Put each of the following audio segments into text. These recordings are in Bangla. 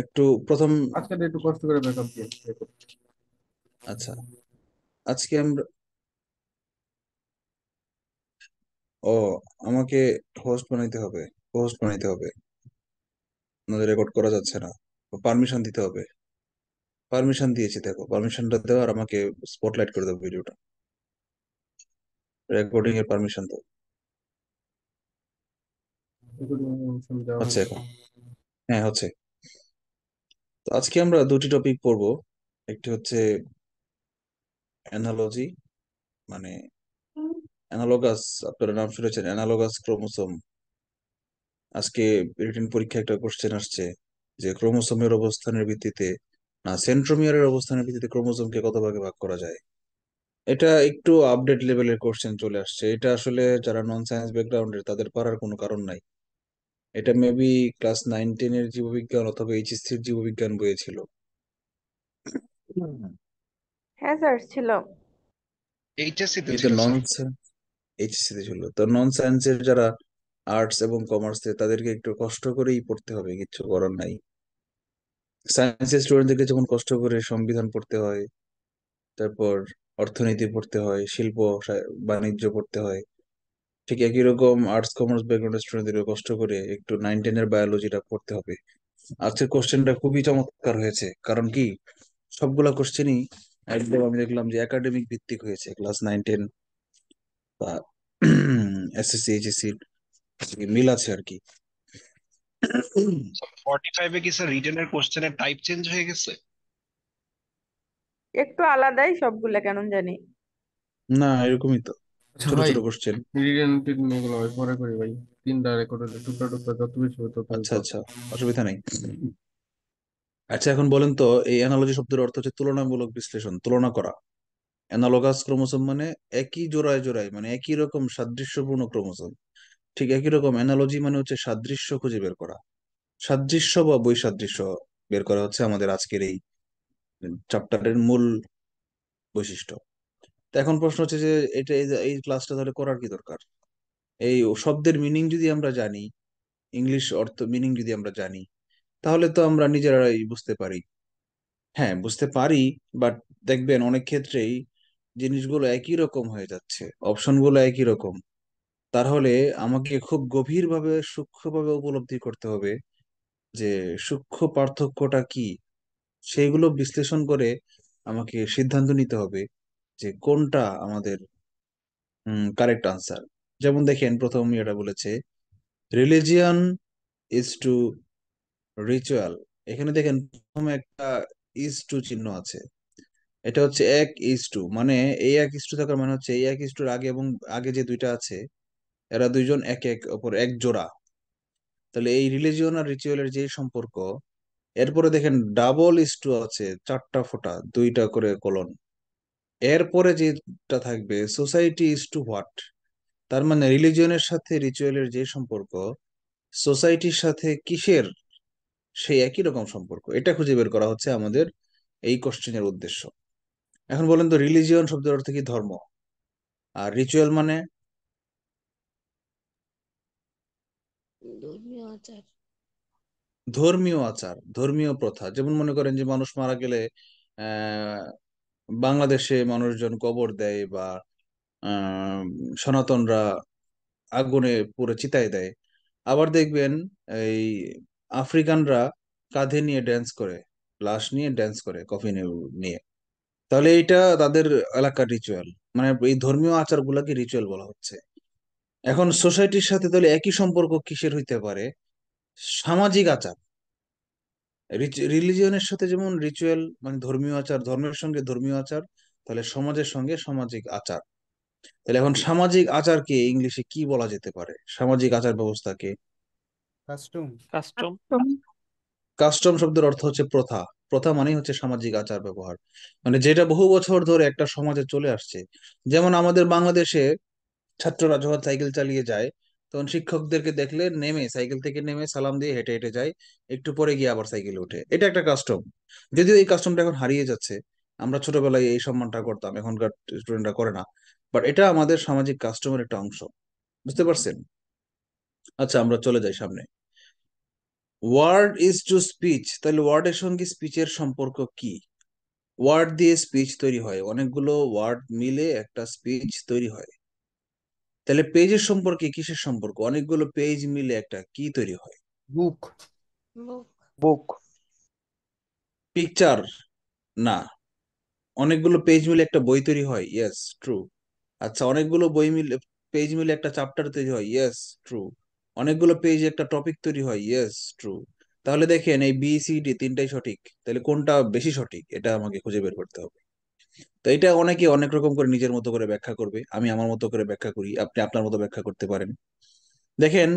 একটু প্রথম আজকে একটু কষ্ট করে ব্যাকআপ দিয়ে আচ্ছা। আজকে আমরা ও আমাকে হোস্ট বানাইতে হবে হোস্ট বানাইতে হবে। আমাদের রেকর্ড করা যাচ্ছে না। পারমিশন দিতে হবে। পারমিশন দিয়েছি দেখো। পারমিশনটা দাও আর আমাকে স্পটলাইট করে দাও ভিডিওটা রেকর্ডিং এর পারমিশন দাও আচ্ছা এখন। হ্যাঁ হচ্ছে। তো আজকে আমরা দুটি টপিক পড়ব। একটি হচ্ছে অ্যানালজি মানে অ্যানালগাস আপনারা নাম শুনেছেন অ্যানালগাস ক্রোমোসোম আজকে রিটেন পরীক্ষা একটা কোশ্চেন আসছে যে ক্রোমোসোমের অবস্থানের ভিত্তিতে না সেন্ট্রোমিয়ারের অবস্থানের ভিত্তিতে ক্রোমোসোমকে কত ভাগে ভাগ করা যায়? এটা একটু আপডেট লেভেলের কোশ্চেন চলে আসছে। এটা আসলে যারা নন সায়েন্স ব্যাকগ্রাউন্ডের তাদের পারার কোনো কারণ নাই। এটা মেবি ক্লাস নাইন টেন এর জীববিজ্ঞান অথবা এইচএসসি এর জীববিজ্ঞান বইয়ে ছিল হ্যাঁ স্যার ছিল। এইচএসসি তে ছিল নন এইচএসসি তে ছিল। তো নন সায়েন্সের যারা আর্টস এবং কমার্সে তাদেরকে একটু কষ্ট করেই পড়তে হবে কিছু করার নাই। সায়েন্সের স্টুডেন্টদেরকে যেমন কষ্ট করে সংবিধান পড়তে হয় তারপর অর্থনীতি পড়তে হয় শিল্প বাণিজ্য পড়তে হয় ঠিক একই রকম আর্টস কমার্স ব্যাকগ্রাউন্ড স্টুডেন্টদের কষ্ট করে একটু নাইন টেন এর বায়োলজিটা পড়তে হবে। আজকের কোশ্চেনটা খুবই চমৎকার হয়েছে। কারণ কি? সবগুলা কোশ্চেনই একদম আমি দেখলাম যে একাডেমিক ভিত্তিক হয়েছে। ক্লাস নাইন টেন বা এসএসসি এইচএসসি মিল আছে আর কি। ফর্টি ফাইভে কি স্যার রিটেনের কোশ্চেনের টাইপ চেঞ্জ হয়ে গেছে? একটু আলাদাই সবগুলা কেন জানি। না এরকমই তো। ছোট ছোট কোশ্চেন রিটেন এগুলো পরে করি ভাই। তিনটা টুকরা টুকরা যত বেশি হবে তত আচ্ছা আচ্ছা অসুবিধা নেই। আচ্ছা এখন বলেন তো এই অ্যানালজি শব্দের অর্থ হচ্ছে তুলনামূলক বিশ্লেষণ তুলনা করা। অ্যানালগাস ক্রোমোসোম মানে একই জোড়ায় জোড়ায় মানে একই রকম সাদৃশ্যপূর্ণ ক্রোমোসোম ঠিক একই রকম অ্যানালজি মানে হচ্ছে সাদৃশ্য খুঁজে বের করা। সাদৃশ্য বা বৈসাদৃশ্য বের করা হচ্ছে আমাদের আজকের এই চ্যাপ্টারের মূল বৈশিষ্ট্য। তো এখন প্রশ্ন হচ্ছে যে, এটা এই ক্লাসটা তাহলে করার কি দরকার? এই শব্দের মিনিং যদি আমরা জানি ইংলিশ অর্থ মিনিং যদি আমরা জানি, তাহলে তো আমরা নিজেরাই বুঝতে পারি। হ্যাঁ বুঝতে পারি বাট দেখবেন অনেক ক্ষেত্রেই জিনিসগুলো একই রকম হয়ে যাচ্ছে অপশনগুলো একই রকম। তাহলে আমাকে খুব গভীরভাবে, সূক্ষ্মভাবে উপলব্ধি করতে হবে যে, সূক্ষ্ম পার্থক্যটা কি? সেইগুলো বিশ্লেষণ করে আমাকে সিদ্ধান্ত নিতে হবে। যে কোনটা আমাদের কারেক্ট আনসার যেমন দেখেন, প্রথম এটা বলেছে রিলিজিয়ান ইজ টু রিচুয়াল এখানে দেখেন, প্রথমে একটা ইজ টু চিহ্ন আছে। এটা হচ্ছে এক ইজ টু মানে এই এক ইজ টু থাকার মানে হচ্ছে, এই এক ইজ টুর আগে এবং আগে যে দুইটা আছে, এরা দুইজন এক এক অপর এক জোড়া। তাহলে এই রিলিজিয়ন আর রিচুয়ালের যে সম্পর্ক, এরপরে দেখেন ডাবল ইজ টু আছে, চারটা ফোঁটা, দুইটা করে কলন এরপরে যেটা থাকবে সোসাইটি ইজ টু হোয়াট তার মানে রিলিজিয়নের সাথে রিচুয়ালের যে সম্পর্ক সোসাইটির সাথে কিসের সেই একই রকম সম্পর্ক? এটা খুঁজে বের করা হচ্ছে আমাদের এই কোশ্চেনের উদ্দেশ্য। এখন বলেন তো রিলিজিয়ন শব্দের অর্থ কি? ধর্ম। আর রিচুয়াল মানে? ধর্মীয় আচার। ধর্মীয় আচার ধর্মীয় প্রথা। যেমন মনে করেন যে মানুষ মারা গেলে আহ বাংলাদেশে মানুষজন কবর দেয় বা সনাতনরা আগুনে পুরো চিতায় দেয়। আবার দেখবেন এই আফ্রিকানরা কাঁধে নিয়ে ড্যান্স করে লাশ নিয়ে ড্যান্স করে কফিনে নিয়ে। তাহলে এইটা তাদের এলাকার রিচুয়াল মানে এই ধর্মীয় আচারগুলোকে রিচুয়াল বলা হচ্ছে। এখন সোসাইটির সাথে তাহলে একই সম্পর্ক কিসের হইতে পারে? সামাজিক আচার। রিলিজিয়নের সাথে যেমন রিচুয়াল মানে ধর্মীয় আচার ধর্মের সঙ্গে ধর্মীয় আচার তাহলে সমাজের সঙ্গে সামাজিক আচার। তাহলে এখন সামাজিক আচারকে ইংলিশে কি বলা যেতে পারে? সামাজিক আচার ব্যবস্থাকে কাস্টম কাস্টম কাস্টম শব্দের অর্থ হচ্ছে প্রথা। প্রথা মানেই হচ্ছে সামাজিক আচার ব্যবহার। মানে যেটা বহু বছর ধরে একটা সমাজে চলে আসছে। যেমন আমাদের বাংলাদেশে ছাত্ররা যখন সাইকেল চালিয়ে যায় তখন শিক্ষকদেরকে দেখলে নেমে, সাইকেল থেকে নেমে সালাম দিয়ে হেঁটে হেঁটে যায়। একটু পরে গিয়ে আবার সাইকেলে ওঠে এটা একটা কাস্টম যদিও এই কাস্টমটা এখন হারিয়ে যাচ্ছে। আমরা ছোটবেলায় এই সম্মানটা করতাম, এখনকার স্টুডেন্টরা করে না। বাট এটা আমাদের সামাজিক কাস্টমের একটা অংশ। বুঝতে পারছেন? আচ্ছা আমরা চলে যাই সামনে। ওয়ার্ড ইজ টু স্পিচ তাহলে ওয়ার্ডের সঙ্গে স্পিচের সম্পর্ক কি? ওয়ার্ড দিয়ে স্পিচ তৈরি হয়। অনেকগুলো ওয়ার্ড মিলে একটা স্পিচ তৈরি হয়। তাহলে পেজের সম্পর্কে কিসের সম্পর্ক? অনেকগুলো পেজ মিলে একটা কি তৈরি হয়? বুক বুক পিকচার না। অনেকগুলো পেজ মিলে একটা বই তৈরি হয়? ইয়েস ট্রু আচ্ছা অনেকগুলো বই মিলে পেজ মিলে একটা চ্যাপ্টার তৈরি হয়? ইয়েস ট্রু অনেকগুলো পেজ একটা টপিক তৈরি হয়? ইয়েস ট্রু তাহলে দেখেন এই বি সি ডি তিনটাই সঠিক। তাহলে কোনটা বেশি সঠিক? এটা আমাকে খুঁজে বের করতে হবে। তো এটা অনেকে অনেক রকম করে নিজের মতো করে ব্যাখ্যা করবে। আমি আমার মতো করে ব্যাখ্যা করি, আপনি আপনার মতো ব্যাখ্যা করতে পারেন। দেখেন,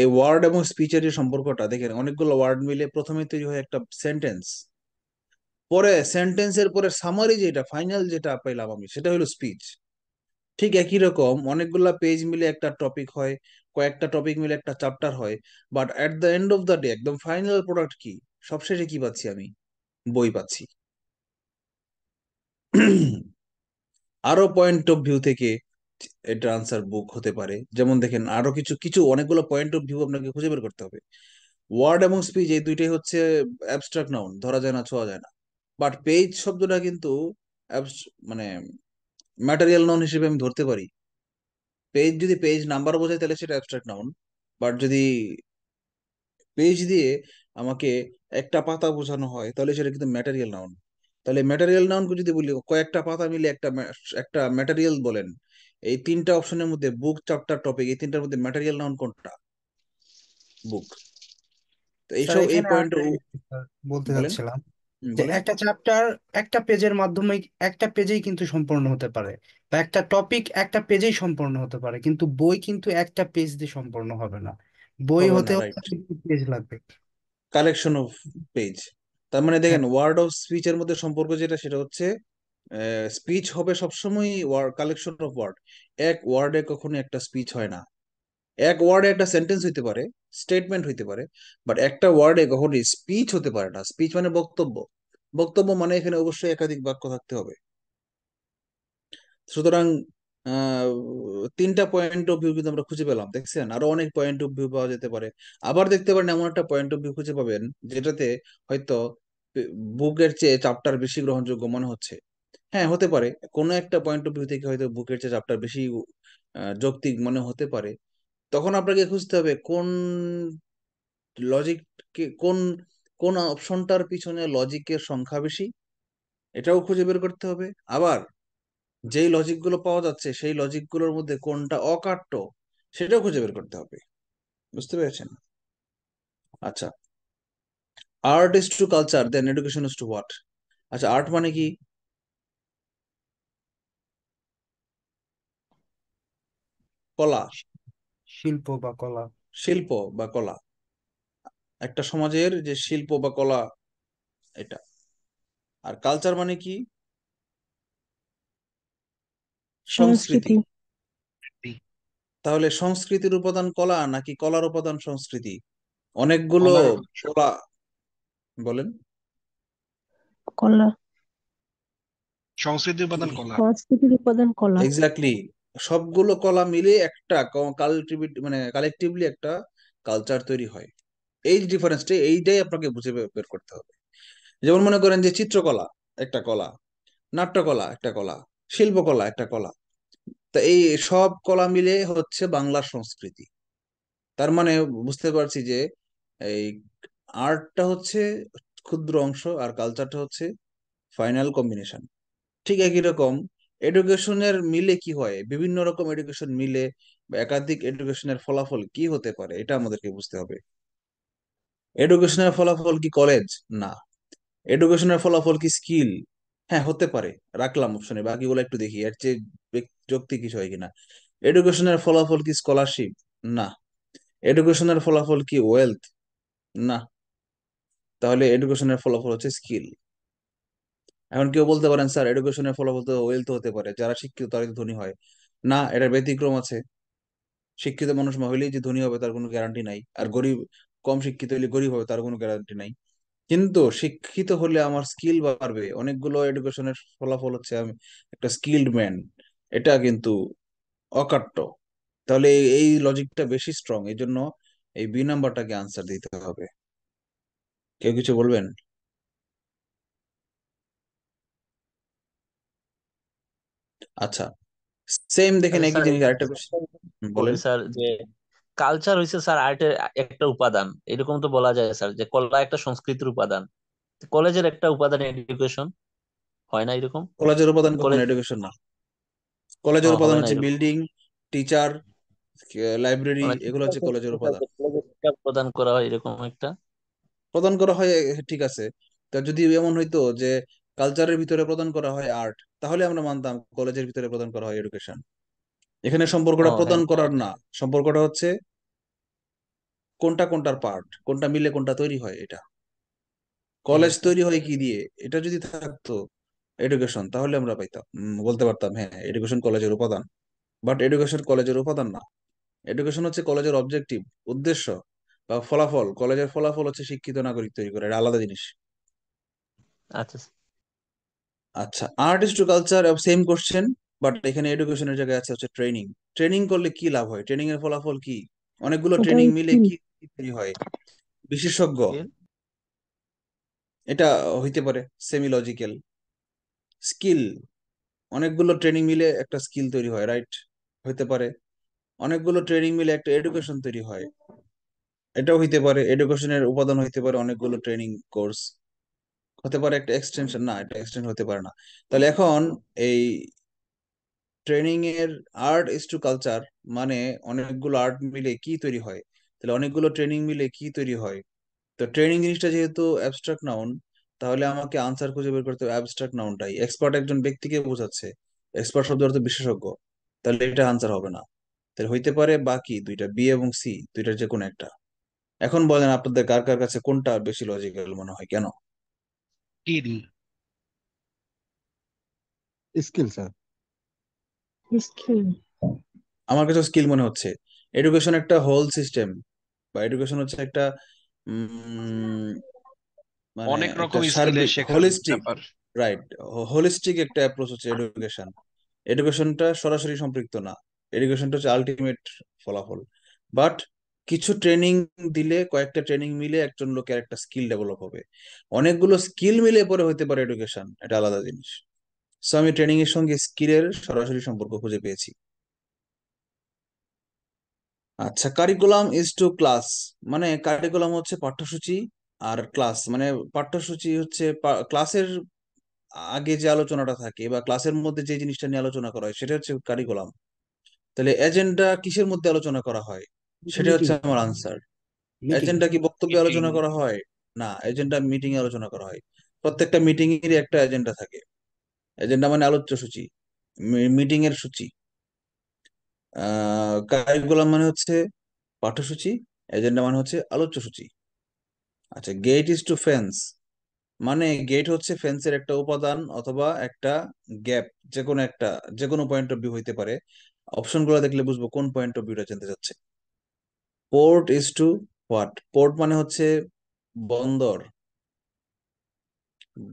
এই ওয়ার্ড এবং স্পিচের যে সম্পর্কটা, দেখেন, অনেকগুলো ওয়ার্ড মিলে প্রথমে তৈরি হয় একটা সেন্টেন্স পরে সেন্টেন্সের পরে সামারি যেটা ফাইনাল যেটা পেলাম আমি, সেটা হলো স্পিচ ঠিক একই রকম, অনেকগুলা পেজ মিলে একটা টপিক হয়, কয়েকটা টপিক মিলে একটা চ্যাপ্টার হয় but at the end of the day একদম ফাইনাল প্রোডাক্ট কি? সবশেষে কি পাচ্ছি আমি? বই পাচ্ছি। আরও পয়েন্ট অফ ভিউ থেকে এটা আনসার বুক হতে পারে। যেমন দেখেন, আরও কিছু কিছু অনেকগুলো পয়েন্ট অফ ভিউ আপনাকে খুঁজে বের করতে হবে। ওয়ার্ড এবং স্পিচ এই দুইটাই হচ্ছে অ্যাবস্ট্রাক্ট নাউন ধরা যায় না, ছোঁয়া যায় না। বাট পেজ শব্দটা কিন্তু মানে ম্যাটেরিয়াল নাউন হিসেবে আমি ধরতে পারি। পেজ যদি পেজ নাম্বার বোঝায়, তাহলে সেটা অ্যাবস্ট্রাক্ট নাউন বাট যদি পেজ দিয়ে আমাকে একটা পাতা বোঝানো হয়, তাহলে সেটা কিন্তু ম্যাটেরিয়াল নাউন তাহলে ম্যাটেরিয়াল নাউনকে যদি বলি কয়েকটা পাতা মিলে একটা একটা ম্যাটেরিয়াল বলেন এই তিনটা অপশনের মধ্যে বুক চ্যাপ্টার টপিক এই তিনটার মধ্যে ম্যাটেরিয়াল নাউন কোনটা? বুক তো এইসব এই পয়েন্ট বলতে বলেন। চাচ্ছিলাম যে একটা চ্যাপ্টার একটা পেজের মাধ্যমে একটা পেজেই কিন্তু সম্পূর্ণ হতে পারে বা একটা টপিক একটা পেজেই সম্পূর্ণ হতে পারে কিন্তু বই কিন্তু একটা পেজ দিয়ে সম্পূর্ণ হবে না। বই হবে হতে না পেজ লাগবে। কালেকশন অফ পেজ তার মানে দেখেন ওয়ার্ড অফ স্পিচের মধ্যে সম্পর্ক যেটা সেটা হচ্ছে স্পিচ হবে সবসময় ওয়ার্ড কালেকশন অফ ওয়ার্ড এক ওয়ার্ডে কখনো একটা স্পিচ হয় না। এক ওয়ার্ডে একটা সেন্টেন্স হইতে পারে স্টেটমেন্ট হইতে পারে বাট একটা ওয়ার্ডে কখনো স্পিচ হতে পারে না। স্পিচ মানে বক্তব্য। বক্তব্য মানে এখানে অবশ্যই একাধিক বাক্য থাকতে হবে। সুতরাং আহ, তিনটা পয়েন্ট অফ ভিউ কিন্তু আমরা খুঁজে পেলাম দেখছেন? আরও অনেক পয়েন্ট অফ ভিউ পাওয়া যেতে পারে। আবার দেখতে পারেন এমন একটা পয়েন্ট অফ ভিউ খুঁজে পাবেন যেটাতে হয়তো বুকের চেয়ে চাপটার বেশি গ্রহণযোগ্য মনে হচ্ছে। হ্যাঁ হতে পারে। কোনো একটা পয়েন্ট অফ ভিউ থেকে হয়তো বুকের চেয়ে চ্যাপ্টার বেশি যৌক্তিক মনে হতে পারে। তখন আপনাকে খুঁজতে হবে কোন লজিক কোন কোন অপশনটার পিছনে লজিকের সংখ্যা বেশি, এটাও খুঁজে বের করতে হবে। আবার, যেই লজিকগুলো পাওয়া যাচ্ছে, সেই লজিকগুলোর মধ্যে কোনটা অকাট্য, সেটাও খুঁজে বের করতে হবে। বুঝতে পেরেছেন? আচ্ছা art is to culture then education is to what আচ্ছা আর্ট মানে কি কলা শিল্প বা কলা শিল্প বা কলা একটা সমাজের যে শিল্প বা কলা এটা। আর কালচার মানে কি সংস্কৃতি। সংস্কৃতি। তাহলে সংস্কৃতির উপাদান কলা নাকি কলার উপাদান সংস্কৃতি? অনেকগুলো কলা বলেন। কলা। সংস্কৃতির উপাদান কলা। সংস্কৃতির উপাদান কলা। এক্স্যাক্টলি সবগুলো কলা মিলে একটা কালেক্টিভ মানে কালেকটিভলি একটা কালচার তৈরি হয়। এই ডিফারেন্সটা এইটাই আপনাকে বুঝে বের বের করতে হবে। যেমন মনে করেন যে চিত্রকলা একটা কলা। নাট্যকলা একটা কলা। শিল্পকলা একটা কলা। তা এই সব কলা মিলে হচ্ছে বাংলার সংস্কৃতি। তার মানে বুঝতে পারছি যে এই আর্টটা হচ্ছে ক্ষুদ্র অংশ আর কালচারটা হচ্ছে ফাইনাল কম্বিনেশন। ঠিক একই রকম এডুকেশনের মিলে কি হয়? বিভিন্ন রকম এডুকেশন মিলে বা একাধিক এডুকেশনের ফলাফল কি হতে পারে? এটা আমাদেরকে বুঝতে হবে। এডুকেশনের ফলাফল কি কলেজ না। এডুকেশনের ফলাফল কি স্কিল হ্যাঁ হতে পারে। রাখলাম অপশনে বাকিগুলো একটু দেখি, এর চেয়ে যৌক্তিক কিছু হয় কিনা। এডুকেশনের ফলাফল কি স্কলারশিপ না। এডুকেশনের ফলাফল কি ওয়েলথ না। তাহলে এডুকেশনের ফলাফল হচ্ছে স্কিল এখন কেউ বলতে পারেন, স্যার এডুকেশনের ফলাফল তো ওয়েলথ হতে পারে, যারা শিক্ষিত তারা ধনী হয়। না, এটার ব্যতিক্রম আছে। শিক্ষিত মানুষ হইলেই যে ধনী হবে তার কোনো গ্যারান্টি নাই, আর গরিব, কম শিক্ষিত হলে গরিব হবে তার কোনো গ্যারান্টি নাই। কিন্তু শিক্ষিত হলে আমার স্কিল বাড়বে। অনেকগুলো এডুকেশনের ফলাফল হচ্ছে আমি একটা স্কিল্ড ম্যান এটা কিন্তু অকাট্য। তাহলে এই লজিকটা বেশি স্ট্রং এই জন্য এই বি নাম্বারটাকে আনসার দিতে হবে। কেউ কিছু বলবেন? আচ্ছা সেম দেখেন একই স্যার জিনিস আরেকটা কোশ্চেন বলেন। বলি স্যার যে কালচার হইছে স্যার আর্টের একটা উপাদান। এরকম তো বলা যায় স্যার যে কলা একটা সংস্কৃতির উপাদান। কলেজের একটা উপাদান এডুকেশন হয় না এরকম? কলেজের উপাদান কখনো কলেজ এডুকেশন না। কলেজের হ্যাঁ, উপাদান হবে না হচ্ছে এরকম। বিল্ডিং টিচার লাইব্রেরি মানে এগুলো হচ্ছে কলেজের উপাদান। শিক্ষা প্রদান করা হয় এরকম একটা? প্রদান করা হয় ঠিক আছে। তা যদি এমন হইতো যে কালচারের ভিতরে প্রদান করা হয় আর্ট তাহলে আমরা মানতাম কলেজের ভিতরে প্রদান করা হয় এডুকেশন এখানে সম্পর্কটা হ্যাঁ প্রদান করার না। সম্পর্কটা হচ্ছে কোনটা কোনটার পার্ট কোনটা মিলে কোনটা তৈরি হয় এটা। কলেজ হ্যাঁ তৈরি হয় কি দিয়ে? এটা যদি থাকতো এডুকেশন তাহলে আমরা পাইতাম। বলতে পারতাম হ্যাঁ এডুকেশন কলেজের উপাদান। বাট এডুকেশন কলেজের উপাদান না। এডুকেশন হচ্ছে কলেজের অবজেক্টিভ উদ্দেশ্য। বা ফলাফল কলেজের ফলাফল হচ্ছে শিক্ষিত নাগরিক তৈরি করে এটা আলাদা জিনিস। আচ্ছা। আচ্ছা art is to culture same question but এখানে এডুকেশনের জায়গায় আছে হচ্ছে ট্রেনিং ট্রেনিং করলে কি লাভ হয়? ট্রেনিং এর ফলাফল কি? অনেকগুলো ট্রেনিং মিলে কি? কি তৈরি হয়? বিশেষজ্ঞ। এটা হইতে পারে সেমি লজিক্যাল স্কিল অনেকগুলো ট্রেনিং মিলে একটা স্কিল তৈরি হয় রাইট হইতে পারে। অনেকগুলো ট্রেনিং মিলে একটা এডুকেশন তৈরি হয়। এটাও হইতে পারে এডুকেশনের উপাদান হইতে পারে অনেকগুলো ট্রেনিং কোর্স হতে পারে একটা এক্সটেনশন না, এটা এক্সটেন্ড হতে পারে না। তাহলে এখন এই ট্রেনিং এর আর্ট ইজ টু কালচার মানে অনেকগুলো আর্ট মিলে কি তৈরি হয়? তাহলে অনেকগুলো ট্রেনিং মিলে কি তৈরি হয়? তো ট্রেনিং জিনিসটা যেহেতু অ্যাবস্ট্রাক্ট নাউন তাহলে আমাকে আনসার খুঁজে বের করতে হবে অ্যাবস্ট্রাক্ট নাউনটাই এক্সপার্ট একজন ব্যক্তিকে বোঝাচ্ছে এক্সপার্ট শব্দ অর্থ বিশেষজ্ঞ। তাহলে এটা আনসার হবে না। তাহলে হইতে পারে বাকি দুইটা বি এবং সি দুইটার যে কোনো একটা। এখন বলেন আপনাদের কার কার কাছে কোনটা বেশি লজিক্যাল মনে হয় কেন? স্কিল। Skill sir. স্কিল। আমার কাছে স্কিল মনে হচ্ছে। এডুকেশন একটা হোল সিস্টেম বা এডুকেশন হচ্ছে একটা মানে অনেক রকম স্কিলে শেখার হোলিস্টিক রাইট হোলিস্টিক একটা অ্যাপ্রোচ হচ্ছে এডুকেশন এডুকেশনটা সরাসরি সম্পৃক্ত না। এডুকেশনটা হচ্ছে আলটিমেট ফলাফল। বাট কিছু ট্রেনিং দিলে, কয়েকটা ট্রেনিং মিলে একজন লোকের একটা স্কিল ডেভেলপ হবে। অনেকগুলো স্কিল মিলে পরে হতে পারে এডুকেশন এটা আলাদা জিনিস। সো আমি ট্রেনিং এর সঙ্গে স্কিলের সরাসরি সম্পর্ক খুঁজে পেয়েছি। আচ্ছা কারিকুলাম ইজ টু ক্লাস মানে কারিকুলাম হচ্ছে পাঠ্যসূচি আর ক্লাস মানে পাঠ্যসূচি হচ্ছে ক্লাসের আগে যে আলোচনাটা থাকে বা ক্লাসের মধ্যে যে জিনিসটা নিয়ে আলোচনা করা হয়, সেটা হচ্ছে কারিকুলাম তাহলে এজেন্ডা কিসের মধ্যে আলোচনা করা হয়? সেটা হচ্ছে মিটিং আমার আনসার মিটিং এজেন্ডা কি বক্তব্যে মিটিং আলোচনা করা হয়? না এজেন্ডা মিটিং এ আলোচনা করা হয়। প্রত্যেকটা মিটিং এরই একটা এজেন্ডা থাকে। এজেন্ডা মানে আলোচ্য সূচি মিটিং এর সূচি। আহ কারিকুলাম মানে হচ্ছে পাঠ্যসূচি এজেন্ডা মানে হচ্ছে আলোচ্য সূচি। আচ্ছা গেট ইজ টু ফেন্স মানে গেট হচ্ছে ফেন্সের একটা উপাদান অথবা একটা গ্যাপ যে কোনো একটা যে কোনো পয়েন্ট অফ ভিউ হইতে পারে। অপশনগুলো দেখলে বুঝব কোন পয়েন্ট অফ ভিউটা জানতে চাচ্ছে। Port is to what? Port মানে হচ্ছে বন্দর।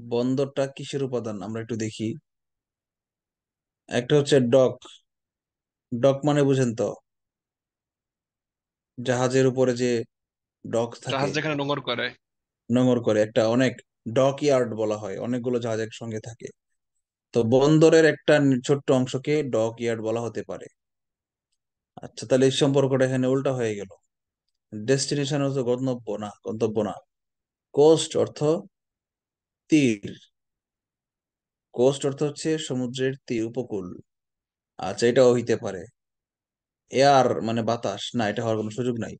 বন্দরটা কিসের উপাদান? আমরা একটু দেখি। একটা হচ্ছে ডক। ডক মানে বুঝেন তো জাহাজের উপরে যে ডক থাকে। জাহাজ যেখানে নোঙর করে। নোঙর করে একটা অনেক ডক ইয়ার্ড বলা হয় অনেকগুলো জাহাজ একসঙ্গে থাকে। তো বন্দরের একটা ছোট্ট অংশকে ডক ইয়ার্ড বলা হতে পারে। আচ্ছা তাহলে এই সম্পর্কটা এখানে উল্টা হয়ে গেল। ডেস্টিনেশন হচ্ছে গন্তব্য না গন্তব্য না। কোস্ট অর্থ তীর। কোস্ট অর্থ হচ্ছে সমুদ্রের তীর উপকূল। আচ্ছা এটাও হইতে পারে। এয়ার মানে বাতাস। না এটা হওয়ার কোনো সুযোগ নাই।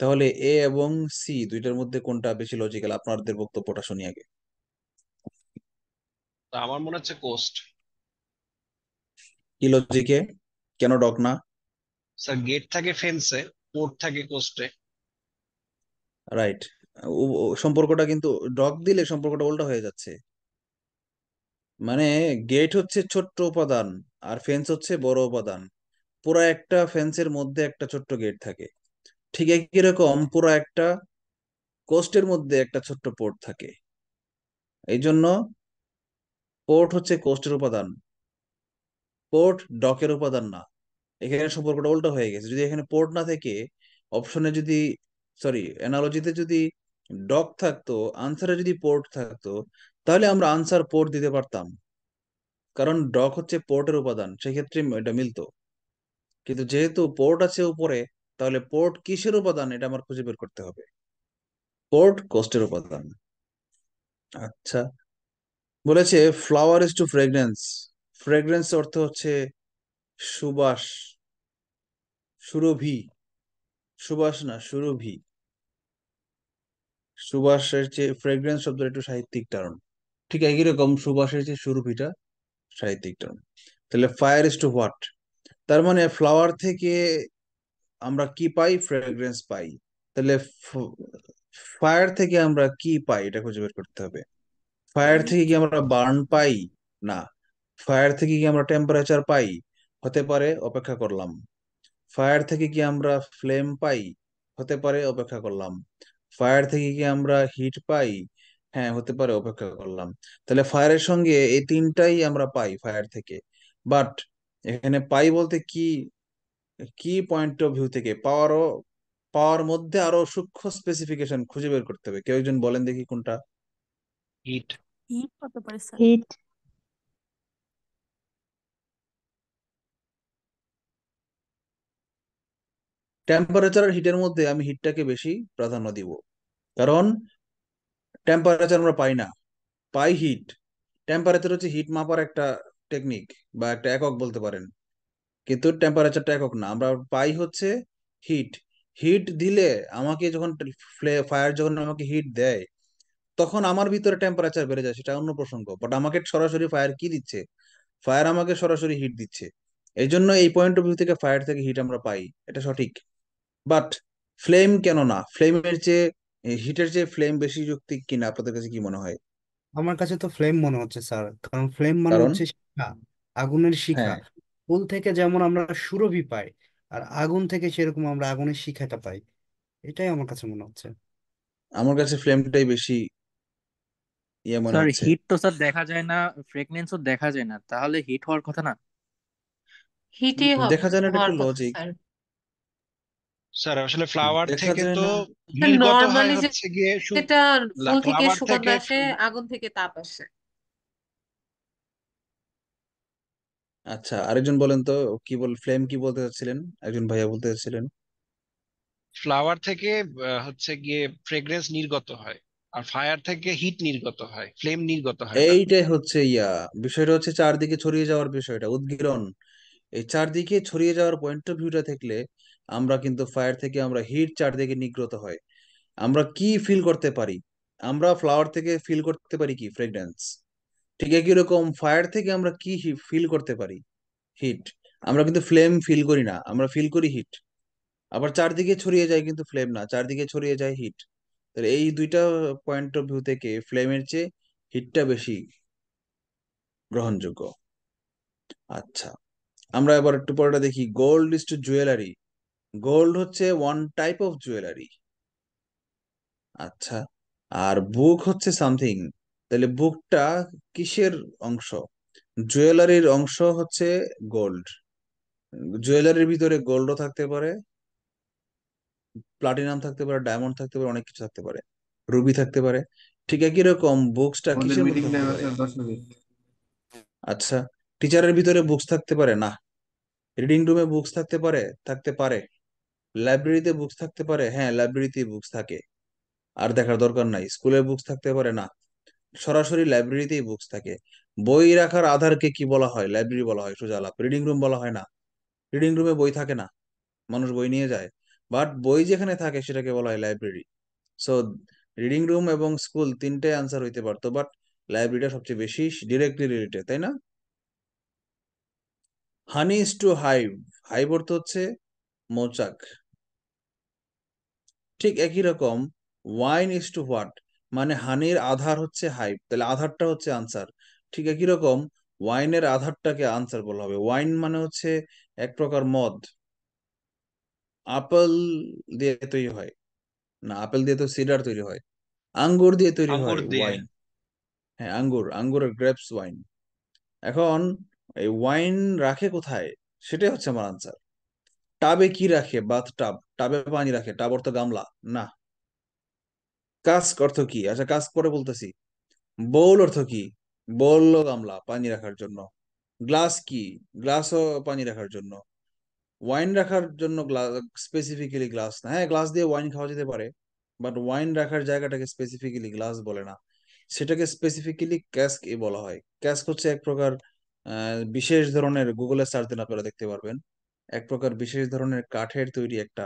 তাহলে এ এবং সি দুইটার মধ্যে কোনটা বেশি লজিক্যাল আপনাদের বক্তব্যটা শুনি আগে। তা আমার মনে হচ্ছে কোস্ট কি লজিকে কেন ডক না? স্যার গেট থাকে ফেন্সে পোর্ট থাকে কোস্টে রাইট সম্পর্কটা কিন্তু ডক দিলে সম্পর্কটা উল্টা হয়ে যাচ্ছে। মানে গেট হচ্ছে ছোট্ট উপাদান আর ফেন্স হচ্ছে বড় উপাদান। পুরো একটা ফেন্সের মধ্যে একটা ছোট্ট গেট থাকে। ঠিক একই রকম পুরো একটা কোস্টের মধ্যে একটা ছোট্ট পোর্ট থাকে। এই জন্য পোর্ট হচ্ছে কোস্টের উপাদান। পোর্ট ডকের উপাদান না। এখানে সম্পর্কটা উল্টো হয়ে গেছে। যদি এখানে পোর্ট না থেকে অপশনে যদি সরি অ্যানালজিতে যদি ডক থাকতো আনসারে যদি পোর্ট থাকতো, তাহলে আমরা আনসার পোর্ট দিতে পারতাম। কারণ ডক হচ্ছে পোর্টের উপাদান, সেক্ষেত্রে এটা মিলতো। কিন্তু যেহেতু পোর্ট আছে উপরে, তাহলে পোর্ট কিসের উপাদান? এটা আমার খুঁজে বের করতে হবে। পোর্ট কোস্টের উপাদান। আচ্ছা। বলেছে flower is to fragrance fragrance অর্থ হচ্ছে সুবাস, সুরভি। সুবাস না সুরভি। সুবাসের চেয়ে ফ্রেগরেন্স শব্দটা একটু সাহিত্যিক টার্ম ঠিক একই রকম সুবাসের চেয়ে সুরভিটা সাহিত্যিক টার্ম তাহলে ফায়ার ইজ টু হোয়াট তার মানে ফ্লাওয়ার থেকে আমরা কি পাই? ফ্রেগ্রেন্স পাই। তাহলে ফায়ার থেকে আমরা কি পাই? এটা খুঁজে বের করতে হবে। ফায়ার থেকে কি আমরা বার্ন পাই? না। ফায়ার থেকে কি আমরা টেম্পারেচার পাই? হতে পারে, অপেক্ষা করলাম। ফায়ার থেকে কি আমরা ফ্লেম পাই? হতে পারে অপেক্ষা করলাম। ফায়ার থেকে কি আমরা হিট পাই? হ্যাঁ হতে পারে অপেক্ষা করলাম। তাহলে ফায়ারের সঙ্গে এই তিনটাই আমরা পাই ফায়ার থেকে। বাট এখানে পাই বলতে কি কি পয়েন্ট অফ ভিউ থেকে? পাওয়ারও পাওয়ার মধ্যে আরও সূক্ষ্ম স্পেসিফিকেশন খুঁজে বের করতে হবে। কেউ একজন বলেন দেখি কোনটা? হিট। হিট হতে পারে স্যার। হিট। টেম্পারেচার আর হিটের মধ্যে আমি হিটটাকে বেশি প্রাধান্য দিব। কারণ টেম্পারেচার আমরা পাই না, পাই হিট টেম্পারেচার হচ্ছে হিট মাপার একটা টেকনিক বা একটা একক বলতে পারেন। কিন্তু টেম্পারেচারটা একক না, আমরা পাই হচ্ছে হিট হিট দিলে আমাকে যখন ফায়ার যখন আমাকে হিট দেয়, তখন আমার ভিতরে টেম্পারেচার বেড়ে যায়, সেটা অন্য প্রসঙ্গ। বাট আমাকে সরাসরি ফায়ার কি দিচ্ছে? ফায়ার আমাকে সরাসরি হিট দিচ্ছে। এই জন্য এই পয়েন্ট অফ ভিউ থেকে ফায়ার থেকে হিট আমরা পাই, এটা সঠিক। বাট ফ্লেম কেন না? ফ্লেমের চেয়ে হিটের চেয়ে ফ্লেম বেশি যুক্তি কিনা? আপনাদের কাছে কি মনে হয়? আমার কাছে তো ফ্লেম মনে হচ্ছে স্যার। কারণ ফ্লেম মানে কারণ? হচ্ছে শিখা আগুনের শিখা হ্যাঁ। ফুল থেকে যেমন আমরা সুরভি পাই আর আগুন থেকে সেরকম আমরা আগুনের শিখাটা পাই। এটাই আমার কাছে মনে হচ্ছে। আমার কাছে ফ্লেমটাই বেশি ইয়ে মনে স্যার হচ্ছে। হিট তো স্যার দেখা যায় না ফ্রেগনেন্সও দেখা যায় না। তাহলে হিট হওয়ার কথা না? হিটই হবে দেখা যায় না এটা হওয়ার একটু কথা লজিক স্যার। স্যার আসলে ফ্লাওয়ার দেখা থেকে যায় তো না। নির্গত হয় নর্মালি হচ্ছে গিয়ে যেটা ফুল থেকে ফ্লাওয়ার সুগন্ধ আসে আগুন থেকে তাপ আসে। আচ্ছা আরেকজন বলেন তো কি বল ফ্লেম কি বলতে চাচ্ছিলেন? একজন ভাইয়া বলতে চাচ্ছিলেন। ফ্লাওয়ার থেকে আহ, হচ্ছে গিয়ে ফ্রেগ্রেন্স নির্গত হয় আর ফায়ার থেকে হিট নির্গত হয় ফ্লেম নির্গত হয় না এইটাই হচ্ছে ইয়া বিষয়টা হচ্ছে চারদিকে ছড়িয়ে যাওয়ার বিষয়টা উদ্গীরণ এই চারদিকে ছড়িয়ে যাওয়ার পয়েন্ট অফ ভিউটা থাকলে আমরা কিন্তু ফায়ার থেকে আমরা হিট চারদিকে নিগ্রত হয়। আমরা কি ফিল করতে পারি? আমরা ফ্লাওয়ার থেকে ফিল করতে পারি কি? ফ্রেগরেন্স ঠিক একই রকম ফায়ার থেকে আমরা কি ফিল করতে পারি? হিট আমরা কিন্তু ফ্লেম ফিল করি না, আমরা ফিল করি হিট আবার চারদিকে ছড়িয়ে যায় কিন্তু ফ্লেম না, চারদিকে ছড়িয়ে যায় হিট তাহলে এই দুইটা পয়েন্ট অফ ভিউ থেকে ফ্লেমের চেয়ে হিটটা বেশি গ্রহণযোগ্য। আচ্ছা আমরা এবার একটু পরেটা দেখি। Gold is to jewellery gold হচ্ছে ওয়ান টাইপ অফ জুয়েলারি আচ্ছা আর বুক হচ্ছে সামথিং তাহলে বুকটা কিসের অংশ? জুয়েলারির অংশ হচ্ছে গোল্ড জুয়েলারির ভিতরে গোল্ডও থাকতে পারে প্লাটিনাম থাকতে পারে ডায়মন্ড থাকতে পারে অনেক কিছু থাকতে পারে। রুবি থাকতে পারে। ঠিক একই রকম বুকসটা কিসের মধ্যে থাকতে পারে? আচ্ছা টিচারের ভিতরে বুকস থাকতে পারে? না। রিডিং রুমে বুকস থাকতে পারে? থাকতে পারে। লাইব্রেরিতে বুকস থাকতে পারে? হ্যাঁ লাইব্রেরিতে বুকস থাকে। আর দেখার দরকার নাই। স্কুলে বুকস থাকতে পারে? না। সরাসরি লাইব্রেরিতেই বুকস থাকে। বই রাখার আধারকে কি বলা হয়? লাইব্রেরি বলা হয়, সোজা আলাপ। রিডিং রুম বলা হয় না। রিডিং রুমে বই থাকে না। মানুষ বই নিয়ে যায়। বাট বই যেখানে থাকে, সেটাকে বলা হয় লাইব্রেরি সো রিডিং রুম এবং স্কুল তিনটাই আনসার হইতে পারতো বাট লাইব্রেরিটা সবচেয়ে বেশি ডিরেক্টলি রিলেটেড তাই না? Honey is to hive hive অর্থ হচ্ছে মৌচাক। ঠিক একই রকম ওয়াইন ইজ টু হোয়াট মানে হানির আধার হচ্ছে হাইভ তাহলে আধারটা হচ্ছে আনসার ঠিক একই রকম ওয়াইনের আধারটাকে আনসার বলা হবে। ওয়াইন মানে হচ্ছে এক প্রকার মদ। আপেল দিয়ে তৈরি হয়। না আপেল দিয়ে তো সিডার তৈরি হয়। আঙ্গুর দিয়ে তৈরি হয় ওয়াইন হ্যাঁ আঙ্গুর আঙ্গুরের গ্রেপস ওয়াইন এখন এই ওয়াইন রাখে কোথায়? সেটাই হচ্ছে আমার আনসার টাবে কি রাখে? বাথ টাব টাবে পানি রাখে। টাব অর্থ গামলা। না। কাস্ক অর্থ কি? আচ্ছা কাস্ক পরে বলতেছি। বোল অর্থ কি? বোল গামলা পানি রাখার জন্য। গ্লাস কি? গ্লাসও পানি রাখার জন্য। ওয়াইন রাখার জন্য গ্লাস স্পেসিফিক্যালি গ্লাস না। হ্যাঁ গ্লাস দিয়ে ওয়াইন খাওয়া যেতে পারে। বাট ওয়াইন রাখার জায়গাটাকে স্পেসিফিক্যালি গ্লাস বলে না। সেটাকে স্পেসিফিক্যালি ক্যাস্ক এ বলা হয়। ক্যাস্ক হচ্ছে এক প্রকার বিশেষ ধরনের গুগলে সার্চ দিন আপনারা দেখতে পারবেন। এক প্রকার বিশেষ ধরনের কাঠের তৈরি একটা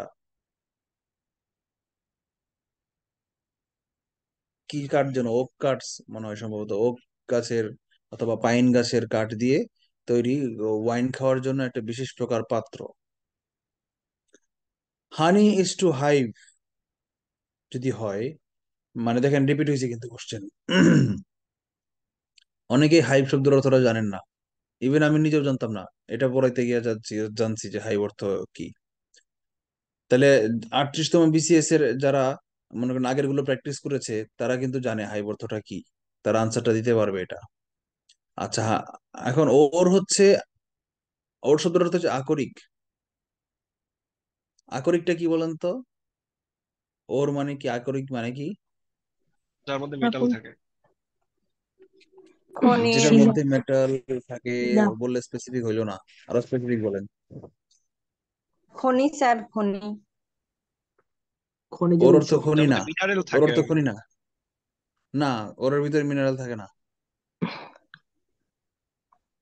কি কাঠ যেন, ওক কাঠ মনে হয় সম্ভবত, ওক গাছের অথবা পাইন গাছের কাঠ দিয়ে তৈরি ওয়াইন খাওয়ার জন্য একটা বিশেষ প্রকার পাত্র। হানি ইজ টু হাইভ যদি হয় মানে দেখেন, রিপিট হয়েছে কিন্তু কোশ্চেন অনেকেই হাইভ শব্দের অর্থটা জানেন না। ইভেন আমি নিজেও জানতাম না। এটা পড়াইতে গিয়ে যাচ্ছি জানছি যে হাইভ অর্থ কি। তাহলে আটত্রিশতম বিসিএস এর যারা মনে করেন আগেরগুলো প্র্যাকটিস করেছে তারা কিন্তু জানে হাইভ অর্থটা কি। তারা আনসারটা দিতে পারবে এটা। আচ্ছা এখন ওর হচ্ছে ওর অর্থ হচ্ছে আকরিক। আকরিকটা কি বলেন তো? ওর মানে কি আকরিক মানে কি? যার মধ্যে মেটাল থাকে। খনিজ যেটার মধ্যে মেটাল থাকে বললে স্পেসিফিক হইল না। আরও স্পেসিফিক বলেন। খনিজ আর খনি। ওর অর্থ খনি না। মিনারেল ওর অর্থ খনি না। না ওর ভিতরে মিনারেল থাকে না।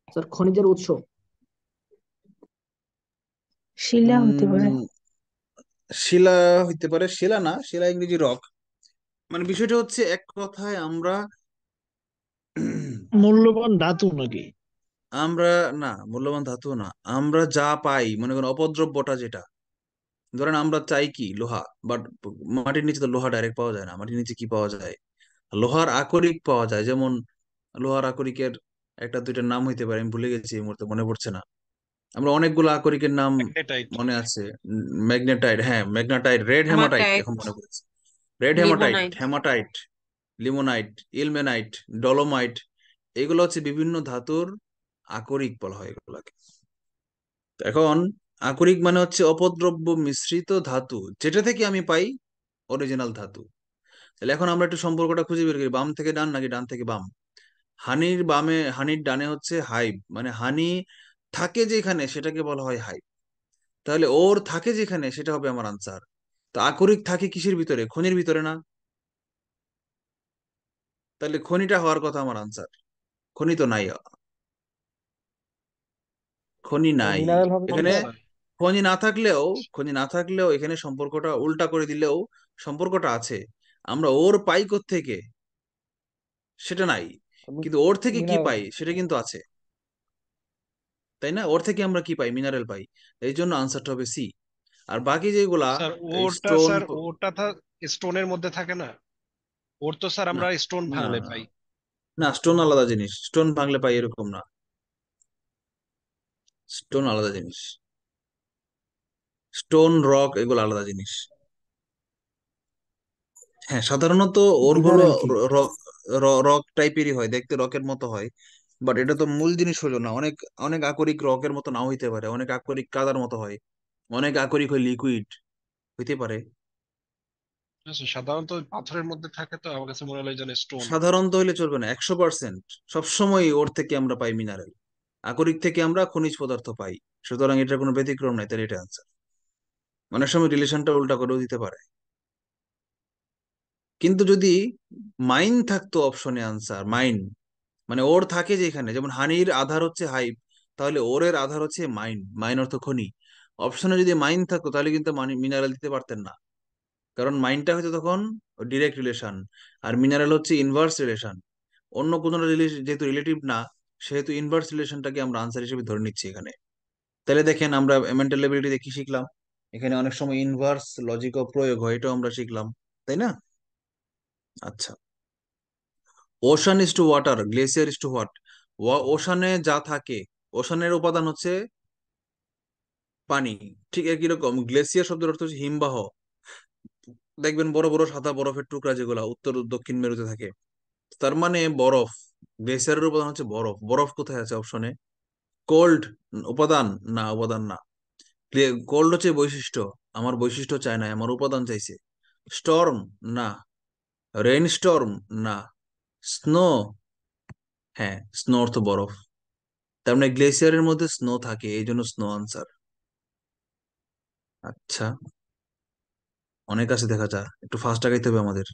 স্যার খনিজের উৎস? শিলা হতে পারে। শিলা হইতে পারে। শিলা না শিলা ইংরেজি রক মানে বিষয়টা হচ্ছে এক কথায় আমরা মূল্যবান ধাতু নাকি? আমরা না মূল্যবান ধাতু না। আমরা যা পাই মনে করেন অপদ্রব্যটা যেটা ধরেন আমরা চাই কি? লোহা বাট মাটির নিচে তো লোহা ডাইরেক্ট পাওয়া যায় না। মাটির নিচে কি পাওয়া যায়? লোহার আকরিক পাওয়া যায়। যেমন লোহার আকরিকের একটা দুইটা নাম হইতে পারে আমি ভুলে গেছি এই মুহূর্তে মনে পড়ছে না। আমরা অনেকগুলো আকরিকের নাম মনে আছে। ম্যাগনেটাইট হ্যাঁ ম্যাগনেটাইট রেড হেমাটাইট হেমাটাইট এখন মনে পড়েছে। Red hematite hematite limonite ilmenite dolomite এগুলো হচ্ছে বিভিন্ন ধাতুর আকরিক বলা হয় এগুলাকে। এখন আকরিক মানে হচ্ছে অপদ্রব্য মিশ্রিত ধাতু, যেটা থেকে আমি পাই অরিজিনাল ধাতু। তাহলে এখন আমরা একটু সম্পর্কটা খুঁজে বের করি, বাম থেকে ডান নাকি ডান থেকে বাম? হানির বামে, হানির ডানে হচ্ছে হাইব মানে হানি থাকে যেখানে সেটাকে বলা হয় হাইব তাহলে ওর থাকে যেখানে সেটা হবে আমার আনসার তো আকরিক থাকে কিসের ভিতরে? খনির ভিতরে না? তাহলে খনিটা হওয়ার কথা আমার আনসার খনি তো নাই। খনি নাই। মিনারেল হবে এখানে খনি না থাকলেও খনি না থাকলেও এখানে সম্পর্কটা উল্টা করে দিলেও সম্পর্কটা আছে। আমরা ওর পাই থেকে সেটা নাই। কিন্তু ওর থেকে কি পাই? সেটা কিন্তু আছে। তাই না? ওর থেকে আমরা কি পাই? মিনারেল পাই। এই জন্য আনসারটা হবে সি আর বাকি যেগুলা স্যার ওরটা স্টোন স্যার ওরটা স্টোনের মধ্যে থাকে না। ওর তো স্যার আমরা স্টোন ভাঙলে পাই। না স্টোন আলাদা জিনিস। স্টোন ভাঙলে পাই এরকম না। স্টোন আলাদা জিনিস। স্টোন রক এগুলো আলাদা জিনিস। হ্যাঁ সাধারণত ওরগুলো রক টাইপেরই হয় দেখতে রকের মতো হয়। বাট এটা তো মূল জিনিস হলো না অনেক অনেক আকরিক রকের মতো নাও হইতে পারে অনেক আকরিক কাদার মতো হয় অনেক আকরিক হয় লিকুইড হইতে পারে। সাধারণত পাথরের মধ্যে থাকে তো, আমার কাছে মনে হয় যেন স্টোন সাধারণত হইলে চলবে না, একশো পার্সেন্ট সবসময় ওর থেকে আমরা পাই মিনারেল আকরিক থেকে আমরা খনিজ পদার্থ পাই, সুতরাং এটার কোনো ব্যতিক্রম নাই, তাহলে এটা আনসার অনেক সময় রিলেশনটা উল্টা করেও দিতে পারে। কিন্তু যদি মাইন থাকতো অপশনে আনসার মাইন মানে ওর থাকে যেখানে যেমন হানির আধার হচ্ছে হাইপ তাহলে ওরের আধার হচ্ছে মাইন মাইন অর্থ খনি। অপশনে যদি মাইন থাকতো, তাহলে কিন্তু মিনারেল দিতে পারতেন না। কারণ মাইন্ডটা হচ্ছে তখন ডিরেক্ট রিলেশন আর মিনারেল হচ্ছে ইনভার্স রিলেশন অন্য কোনো যেহেতু রিলেটিভ না, সেহেতু ইনভার্স রিলেশনটাকে আমরা আনসার হিসেবে ধরে নিচ্ছি এখানে। তাহলে দেখেন আমরা মেন্টাল এবিলিটিতে কি শিখলাম? এখানে অনেক সময় ইনভার্স লজিক প্রয়োগ হয়, এটাও আমরা শিখলাম, তাই না? আচ্ছা। Ocean is to water glacier is to what Oshane যা থাকে ওশানের উপাদান হচ্ছে পানি। ঠিক একই রকম গ্লেসিয়ার শব্দের অর্থ হচ্ছে হিমবাহ। দেখবেন বড় বড় সাদা বরফের টুকরা যেগুলা উত্তর, দক্ষিণ মেরুতে থাকে, তার মানে বরফ গ্লেসিয়ারের উপাদান হচ্ছে বরফ। বরফ কোথায় আছে অপশনে কোল্ড উপাদান? না উপাদান না। কোল্ড হচ্ছে বৈশিষ্ট্য। আমার বৈশিষ্ট্য চায় না, আমার উপাদান চাইছে। স্টর্ম না। রেইনস্টর্ম না। স্নো হ্যাঁ স্নো অর্থ বরফ। তার মানে গ্লেসিয়ারের মধ্যে স্নো থাকে এই জন্য স্নো আনসার আচ্ছা। অনেক আছে দেখা যায় একটু ফাস্ট আগাইতে হবে আমাদের।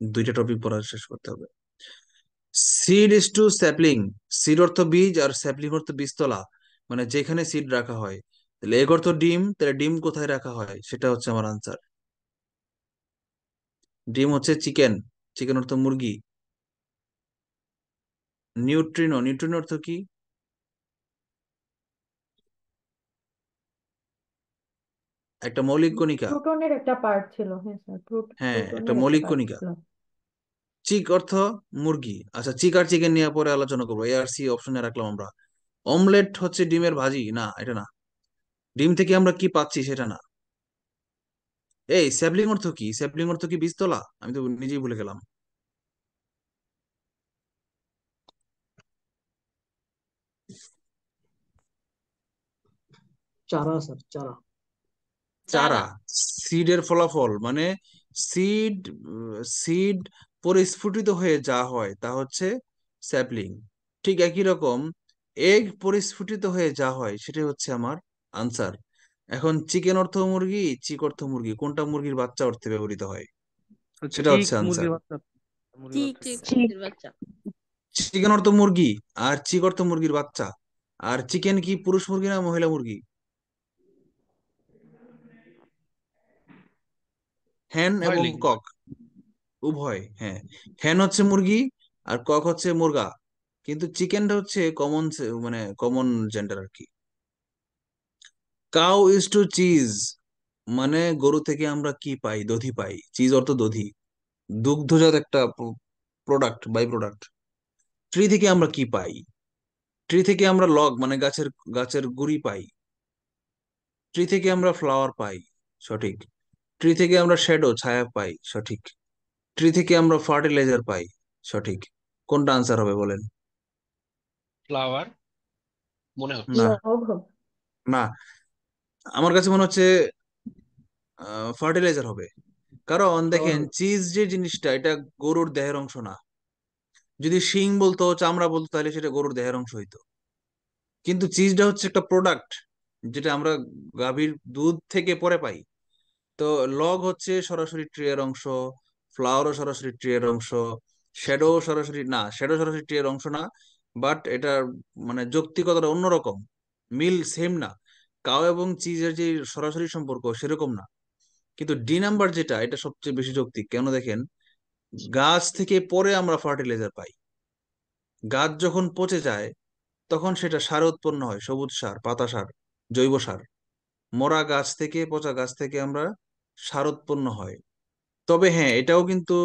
দুইটা টপিক পড়া শেষ করতে হবে। Seed is to sapling seed অর্থ বীজ আর স্যাপলিং অর্থ বীজতলা। মানে যেখানে সিড রাখা হয়। তাহলে এগ অর্থ ডিম, তাহলে ডিম কোথায় রাখা হয়? সেটা হচ্ছে আমার আনসার ডিম হচ্ছে চিকেন চিকেন অর্থ মুরগি। নিউট্রিনো নিউট্রিনো অর্থ কি? একটা মৌলিক কণিকা। প্রোটনের একটা পার্ট ছিল হ্যাঁ স্যার হ্যাঁ একটা মৌলিক কণিকা। চিক অর্থ মুরগি। আচ্ছা চিক আর চিকেন নিয়ে পরে আলোচনা করব। এ আর সি অপশনে রাখলাম আমরা। অমলেট হচ্ছে ডিমের ভাজি? না এটা না। ডিম থেকে আমরা কি পাচ্ছি সেটা না। এই স্যাপলিং অর্থ কি? স্যাপলিং অর্থ কি বীজতলা আমি তো নিজেই ভুলে গেলাম। চারা স্যার চারা। চারা সিডের ফলাফল মানে সিড সিড পরিস্ফুটিত হয়ে যা হয় তা হচ্ছে স্যাপলিং ঠিক একই রকম এগ পরিস্ফুটিত হয়ে যা হয় সেটাই হচ্ছে আমার আনসার এখন চিকেন অর্থ মুরগি চিক অর্থ মুরগি কোনটা মুরগির বাচ্চা অর্থে ব্যবহৃত হয়? সেটা হচ্ছে আনসার চিকেন অর্থ মুরগি আর চিক অর্থ মুরগির বাচ্চা। আর চিকেন কি পুরুষ মুরগি না মহিলা মুরগি? হ্যান এবং কক। উভয় হ্যাঁ। হ্যান হচ্ছে মুরগি আর কক হচ্ছে মুরগা। কিন্তু চিকেনটা হচ্ছে কমন মানে কমন জেন্ডার আর কি। কাউ ইজ টু চিজ মানে গরু থেকে আমরা কি পাই? দধি পাই। চিজ অর্থ দধি। দুগ্ধজাত একটা প্রোডাক্ট বাই প্রোডাক্ট ট্রি থেকে আমরা কি পাই? ট্রি থেকে আমরা লগ মানে গাছের গাছের গুড়ি পাই। ট্রি থেকে আমরা ফ্লাওয়ার পাই। সঠিক। ট্রি থেকে আমরা শ্যাডো ছায়া পাই সঠিক। ট্রি থেকে আমরা ফার্টিলাইজার পাই সঠিক। কোনটা আনসার হবে বলেন? ফ্লাওয়ার মনে হচ্ছে। না। না। আমার কাছে মনে হচ্ছে ফার্টিলাইজার হবে। কারণ দেখেন চিজ যে জিনিসটা এটা গরুর দেহের অংশ না। যদি শিং বলতো চামড়া বলতো তাহলে সেটা গরুর দেহের অংশ হইতো। কিন্তু চিজটা হচ্ছে একটা প্রোডাক্ট যেটা আমরা গাভীর দুধ থেকে পরে পাই। তো লগ হচ্ছে সরাসরি ট্রি এর অংশ ফ্লাওয়ারও সরাসরি ট্রি এর অংশ শ্যাডো সরাসরি, না শ্যাডো সরাসরি ট্রি এর অংশ না বাট এটার মানে যৌক্তিকতাটা অন্যরকম, মিল সেম না। কাউ এবং চিজের যে সরাসরি সম্পর্ক সেরকম না। কিন্তু ডি নাম্বার যেটা, এটা সবচেয়ে বেশি যৌক্তিক। কেন দেখেন? গাছ থেকে পরে আমরা ফার্টিলাইজার পাই। গাছ যখন পচে যায়, তখন সেটা সার উৎপন্ন হয়, সবুজ সার, পাতা সার, জৈব সার। মরা গাছ থেকে, পচা গাছ থেকে আমরা সার উৎপন্ন হয়। তবে হ্যাঁ এটাও কিন্তু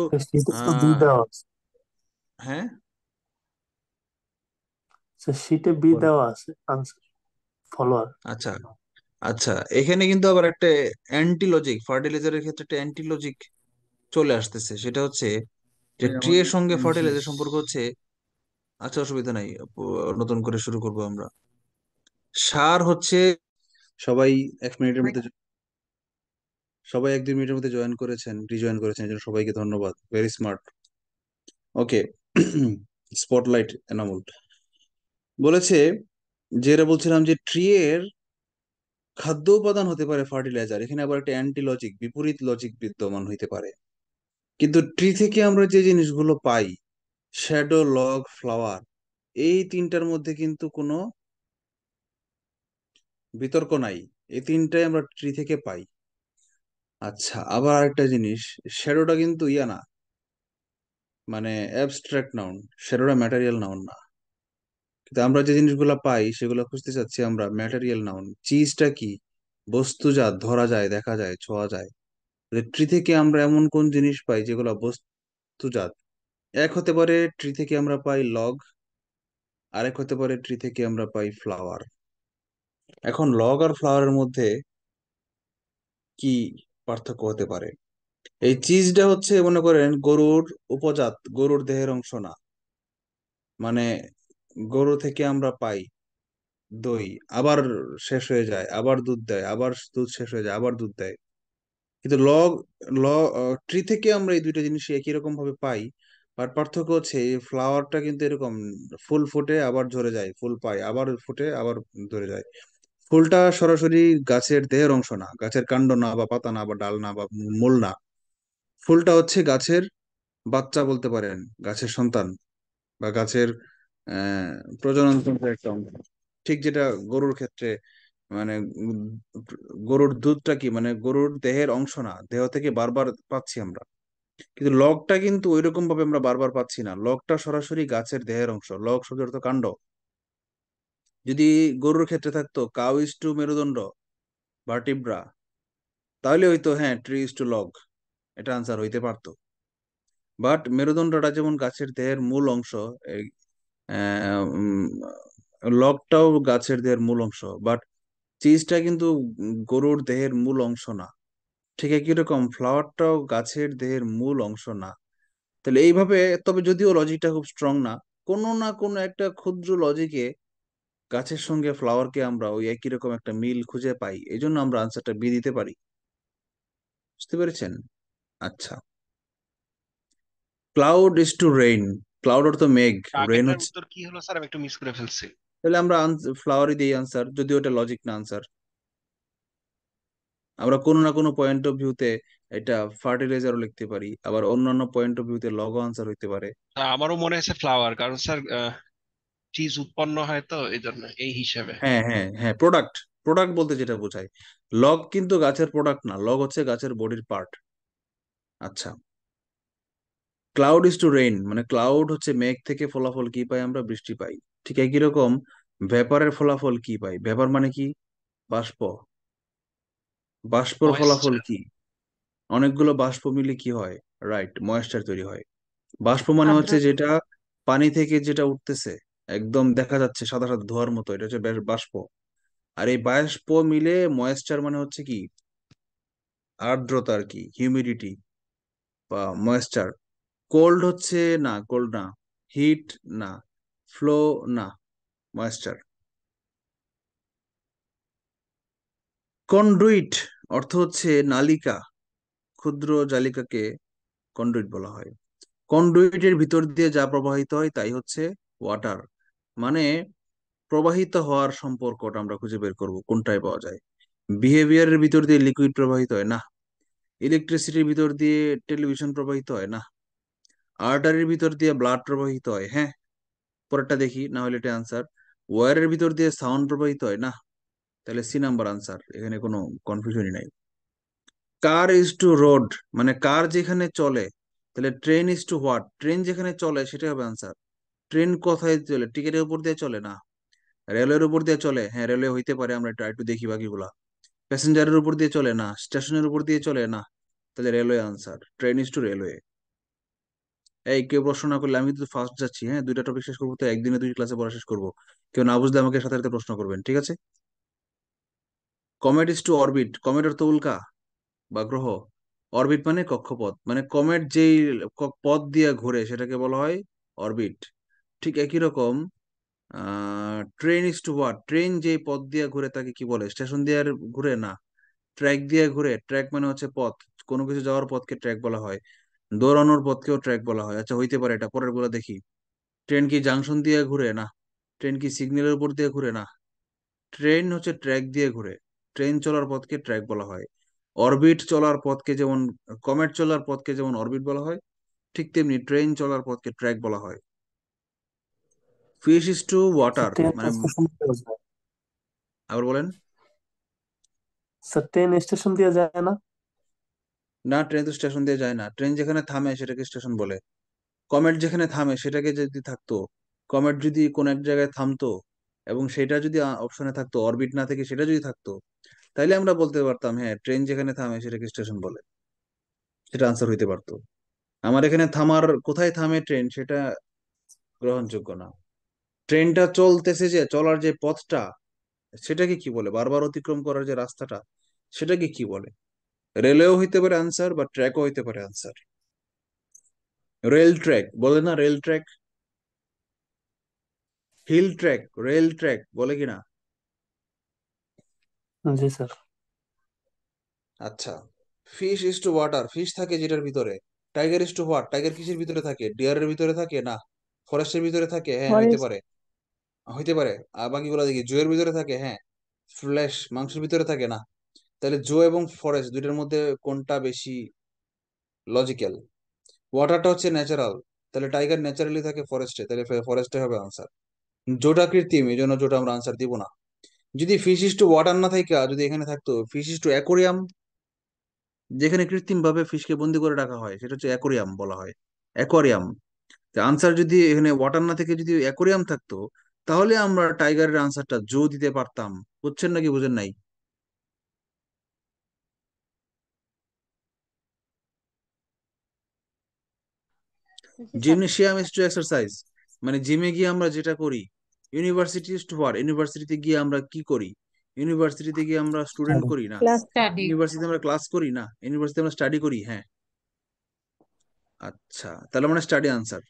হ্যাঁ? শীটে বি দেওয়া আছে আনসার ফলোয়ার। আচ্ছা আচ্ছা এখানে কিন্তু আবার একটা অ্যান্টি লজিক ফার্টিলাইজারের ক্ষেত্রে একটা অ্যান্টি লজিক চলে আসতেছে। সেটা হচ্ছে যে ট্রি এর সঙ্গে ফার্টিলাইজার সম্পর্ক হচ্ছে আচ্ছা অসুবিধা নাই নতুন করে শুরু করব আমরা। সার হচ্ছে সবাই এক মিনিটের মধ্যে সবাই এক দুই মিনিটের মধ্যে জয়েন করেছেন রিজয়েন করেছেন এই জন্য সবাইকে ধন্যবাদ। Very smart okay spotlight Enamul বলেছে যেটা বলছিলাম যে ট্রি এর খাদ্য উপাদান হতে পারে ফার্টিলাইজার এখানে আবার একটা অ্যান্টি লজিক বিপরীত লজিক বিদ্যমান হইতে পারে। কিন্তু ট্রি থেকে আমরা যে জিনিসগুলো পাই শ্যাডো লগ ফ্লাওয়ার এই তিনটার মধ্যে কিন্তু কোনো বিতর্ক নাই। এই তিনটাই আমরা ট্রি থেকে পাই। আচ্ছা আবার আরেকটা জিনিস। শ্যাডোটা কিন্তু ইয়া না। মানে অ্যাবস্ট্রাক্ট নাউন শ্যাডোটা ম্যাটেরিয়াল নাউন না। কিন্তু আমরা যে জিনিসগুলো পাই, সেগুলো খুঁজতে চাচ্ছি আমরা ম্যাটেরিয়াল নাউন চিজটা কি? বস্তুজাত ধরা যায়, দেখা যায়, ছোঁয়া যায়। ট্রি থেকে আমরা এমন কোন জিনিস পাই, যেগুলো বস্তুজাত এক হতে পারে ট্রি থেকে আমরা পাই লগ আরেক হতে পারে ট্রি থেকে আমরা পাই ফ্লাওয়ার এখন লগ আর ফ্লাওয়ারের মধ্যে কি পার্থক্য হতে পারে। এই চিজটা হচ্ছে, মনে করেন, গরুর উপজাত, গরুর দেহের অংশ না। মানে গরু থেকে আমরা পাই দই, আবার শেষ হয়ে যায়, আবার দুধ দেয়, আবার দুধ শেষ হয়ে যায়, আবার দুধ দেয়। কিন্তু লগ, ল ট্রি থেকে আমরা এই দুইটা জিনিস একই রকম ভাবে পাই, বাট পার্থক্য হচ্ছে, এই ফ্লাওয়ারটা কিন্তু এরকম, ফুল ফুটে, আবার ঝরে যায়, ফুল পায়, আবার ফুটে, আবার ধরে যায়। ফুলটা সরাসরি গাছের দেহের অংশ না, গাছের কাণ্ড না বা পাতা না বা ডাল না বা মূল না। ফুলটা হচ্ছে গাছের বাচ্চা বলতে পারেন, গাছের সন্তান বা গাছের প্রজনন তন্ত্রের একটা অংশ। ঠিক যেটা গরুর ক্ষেত্রে মানে গরুর দুধটা কি মানে গরুর দেহের অংশ না, দেহ থেকে বারবার পাচ্ছি আমরা। কিন্তু লগটা কিন্তু ওইরকম ভাবে আমরা বারবার পাচ্ছি না। লগটা সরাসরি গাছের দেহের অংশ, লগ শব্দের অর্থ কাণ্ড। যদি গরুর ক্ষেত্রে থাকতো কাউ ইজ টু মেরুদণ্ড ভার্টিব্রা তাহলে হয়তো হ্যাঁ ট্রি ইজ টু লগ এটা আনসার হইতে পারতো। বাট মেরুদণ্ডটা যেমন গাছের দেহের মূল অংশ লগটাও গাছের দেহের মূল অংশ বাট চিজটা কিন্তু গরুর দেহের মূল অংশ না। ঠিক একই রকম ফ্লাওয়ারটাও গাছের দেহের মূল অংশ না। তাহলে এইভাবে, তবে যদিও লজিকটা খুব স্ট্রং না, কোনো না কোনো একটা ক্ষুদ্র লজিকে গাছের সঙ্গে ফ্লাওয়ারকে আমরা ওই একই রকম একটা মিল খুঁজে পাই এই জন্য আমরা আনসারটা বি দিতে পারি। বুঝতে পেরেছেন? আচ্ছা। Cloud is to rain cloud অর্থ মেঘ রেইন হচ্ছে কি হলো স্যার আমি একটু মিস করে ফেলছি। তাহলে আমরা ফ্লাওয়ারই দিই আনসার যদি ওটা লজিক না আনসার আমরা কোনো না কোনো পয়েন্ট অফ ভিউতে এটা ফার্টিলাইজারও লিখতে পারি আবার অন্যান্য পয়েন্ট অফ ভিউতে লগো আনসার হইতে পারে। আমারও মনে হয়েছে ফ্লাওয়ার কারণ স্যার চিজ উৎপন্ন হয় তো এই জন্য এই হিসাবে। হ্যাঁ হ্যাঁ হ্যাঁ প্রোডাক্ট প্রোডাক্ট বলতে যেটা বোঝায়। লগ কিন্তু গাছের প্রোডাক্ট না লগ হচ্ছে গাছের বডির পার্ট আচ্ছা। ক্লাউড ইজ টু রেইন মানে ক্লাউড হচ্ছে মেঘ থেকে ফলাফল কি পাই আমরা বৃষ্টি পাই। ঠিক একই রকম ভেপারের ফলাফল কি পাই? ভেপার মানে কি? বাষ্প। বাষ্পর ফলাফল কি? অনেকগুলো বাষ্প মিলে কি হয়? রাইট ময়েশ্চার তৈরি হয়। বাষ্প মানে হচ্ছে যেটা পানি থেকে যেটা উঠতেছে। একদম দেখা যাচ্ছে সাদা সাদা ধোঁয়ার মতো, এটা হচ্ছে বাষ্প। আর এই বাষ্প মিলে ময়েশ্চার মানে হচ্ছে কি? আর্দ্রতা আর কি হিউমিডিটি বা ময়েশ্চার কোল্ড হচ্ছে না কোল্ড না হিট না ফ্লো না ময়েশ্চার কন্ডুইট অর্থ হচ্ছে নালিকা, ক্ষুদ্র জালিকাকে কন্ডুইট বলা হয়। কন্ডুইটের ভিতর দিয়ে যা প্রবাহিত হয় তাই হচ্ছে ওয়াটার মানে প্রবাহিত হওয়ার সম্পর্কটা আমরা খুঁজে বের করব, কোনটায় পাওয়া যায়? বিহেভিয়ারের ভিতর দিয়ে লিকুইড প্রবাহিত হয়, না। ইলেকট্রিসিটির ভিতর দিয়ে টেলিভিশন প্রবাহিত হয়, না। আর্টারির ভিতর দিয়ে ব্লাড প্রবাহিত হয় হ্যাঁ? পরেরটা দেখি, না হলে এটা আনসার ওয়ারের ভিতর দিয়ে সাউন্ড প্রবাহিত হয়, না। তাহলে সি নাম্বার আনসার এখানে কোনো কনফিউশনই নাই। কার ইজ টু রোড মানে কার যেখানে চলে, তাহলে train is to what train যেখানে চলে, সেটাই হবে আনসার ট্রেন কোথায় চলে? টিকেটের উপর দিয়ে চলে না? রেলওয়ের উপর দিয়ে চলে? হ্যাঁ রেলওয়ে হইতে পারে, আমরা একটু দেখি বাকিগুলা। প্যাসেঞ্জারের উপর দিয়ে চলে না? স্টেশনের উপর দিয়ে চলে না? তাহলে railway answer train is to railway এই, কেউ প্রশ্ন না করলে আমি তো ফার্স্ট যাচ্ছি হ্যাঁ? দুইটা টপিক শেষ করব, তো একদিনে দুই ক্লাসে পড়া শেষ করব। কেউ না বুঝলে আমাকে সাথে সাথে প্রশ্ন করবেন, ঠিক আছে? Comet is to orbit comet অর্থ উল্কা? বা গ্রহ? অরবিট মানে কক্ষপথ মানে কমেট যেই পথ দিয়ে ঘুরে, সেটাকে বলা হয় অরবিট ঠিক একই রকম train is to what train যে পথ দিয়ে ঘুরে তাকে কি বলে? স্টেশন দিয়ে ঘুরে না। ট্র্যাক দিয়ে ঘুরে। ট্র্যাক মানে হচ্ছে পথ। কোনো কিছু যাওয়ার পথকে ট্র্যাক বলা হয়। দৌড়ানোর পথকেও ট্র্যাক বলা হয়। আচ্ছা হইতে পারে এটা। পরেরগুলো দেখি। ট্রেন কি জাংশন দিয়ে ঘুরে না? ট্রেন কি সিগন্যালের উপর দিয়ে ঘুরে না? ট্রেন হচ্ছে ট্র্যাক দিয়ে ঘুরে। ট্রেন চলার পথকে ট্র্যাক বলা হয়। অরবিট চলার পথকে যেমন কমেট চলার পথকে যেমন অরবিট বলা হয়, ঠিক তেমনি ট্রেন চলার পথকে ট্র্যাক বলা হয়। ফিশ ইজ টু ওয়াটার মানে আবার বলেন। স্যার ট্রেন স্টেশন দিয়ে যায় না? না ট্রেন তো স্টেশন দিয়ে যায় না। ট্রেন যেখানে থামে সেটাকে স্টেশন বলে। কমেট যেখানে থামে সেটাকে যদি থাকতো কমেট যদি কোন এক জায়গায় থামতো এবং সেটা যদি অপশনে থাকতো অরবিট না থেকে সেটা যদি থাকতো তাইলে আমরা বলতে পারতাম হ্যাঁ ট্রেন যেখানে থামে সেটাকে স্টেশন বলে। সেটা আনসার হইতে পারতো। আমার এখানে থামার কোথায় থামে ট্রেন সেটা গ্রহণযোগ্য না। ট্রেনটা চলতেছে যে চলার যে পথটা সেটাকে কি বলে? বারবার অতিক্রম করার যে রাস্তাটা সেটাকে কি বলে? রেলওয়েও হইতে পারে আনসার বা ট্র্যাকও হইতে পারে আনসার রেল ট্র্যাক বলে না rail track hill track rail track বলে কিনা জি স্যার আচ্ছা fish is to water fish থাকে যেটার ভিতরে? Tiger is to what tiger কিসের ভিতরে থাকে? ডিয়ারের ভিতরে থাকে না? ফরেস্টের ভিতরে থাকে? হ্যাঁ হইতে পারে। হইতে পারে। আর বাকিগুলো দেখি, জোয়ের ভিতরে থাকে হ্যাঁ ফ্লেশ মাংসের ভিতরে থাকে না। তাহলে জো এবং ফরেস্ট দুইটার মধ্যে কোনটা বেশি লজিক্যাল ওয়াটারটা হচ্ছে ন্যাচারাল তাহলে টাইগার ন্যাচারালি থাকে ফরেস্টে তাহলে ফরেস্টে হবে আনসার জোটা কৃত্রিম, এই জন্য জোটা আমরা আনসার দিব না। যদি ফিশ ইস টু ওয়াটার না থাকে যদি এখানে থাকতো ফিশ ইস টু অ্যাকোরিয়াম যেখানে কৃত্রিম ভাবে ফিশকে বন্দি করে রাখা হয়, সেটা হচ্ছে অ্যাকোরিয়াম বলা হয় অ্যাকোয়ারিয়াম আনসার যদি এখানে ওয়াটার না থেকে, যদি অ্যাকোরিয়াম থাকতো তাহলে আমরা টাইগারের আনসারটা জো দিতে পারতাম। বুঝছেন নাকি বুঝেন নাই? জিমনেশিয়াম ইজ টু এক্সারসাইজ মানে জিমে গিয়ে আমরা যেটা করি ইউনিভার্সিটি টু হোয়াট ইউনিভার্সিটিতে গিয়ে আমরা কি করি? ইউনিভার্সিটিতে গিয়ে আমরা স্টুডেন্ট করি না? ইউনিভার্সিটিতে আমরা ক্লাস করি না? ইউনিভার্সিটিতে আমরা স্টাডি করি হ্যাঁ। আচ্ছা তাহলে মানে study answer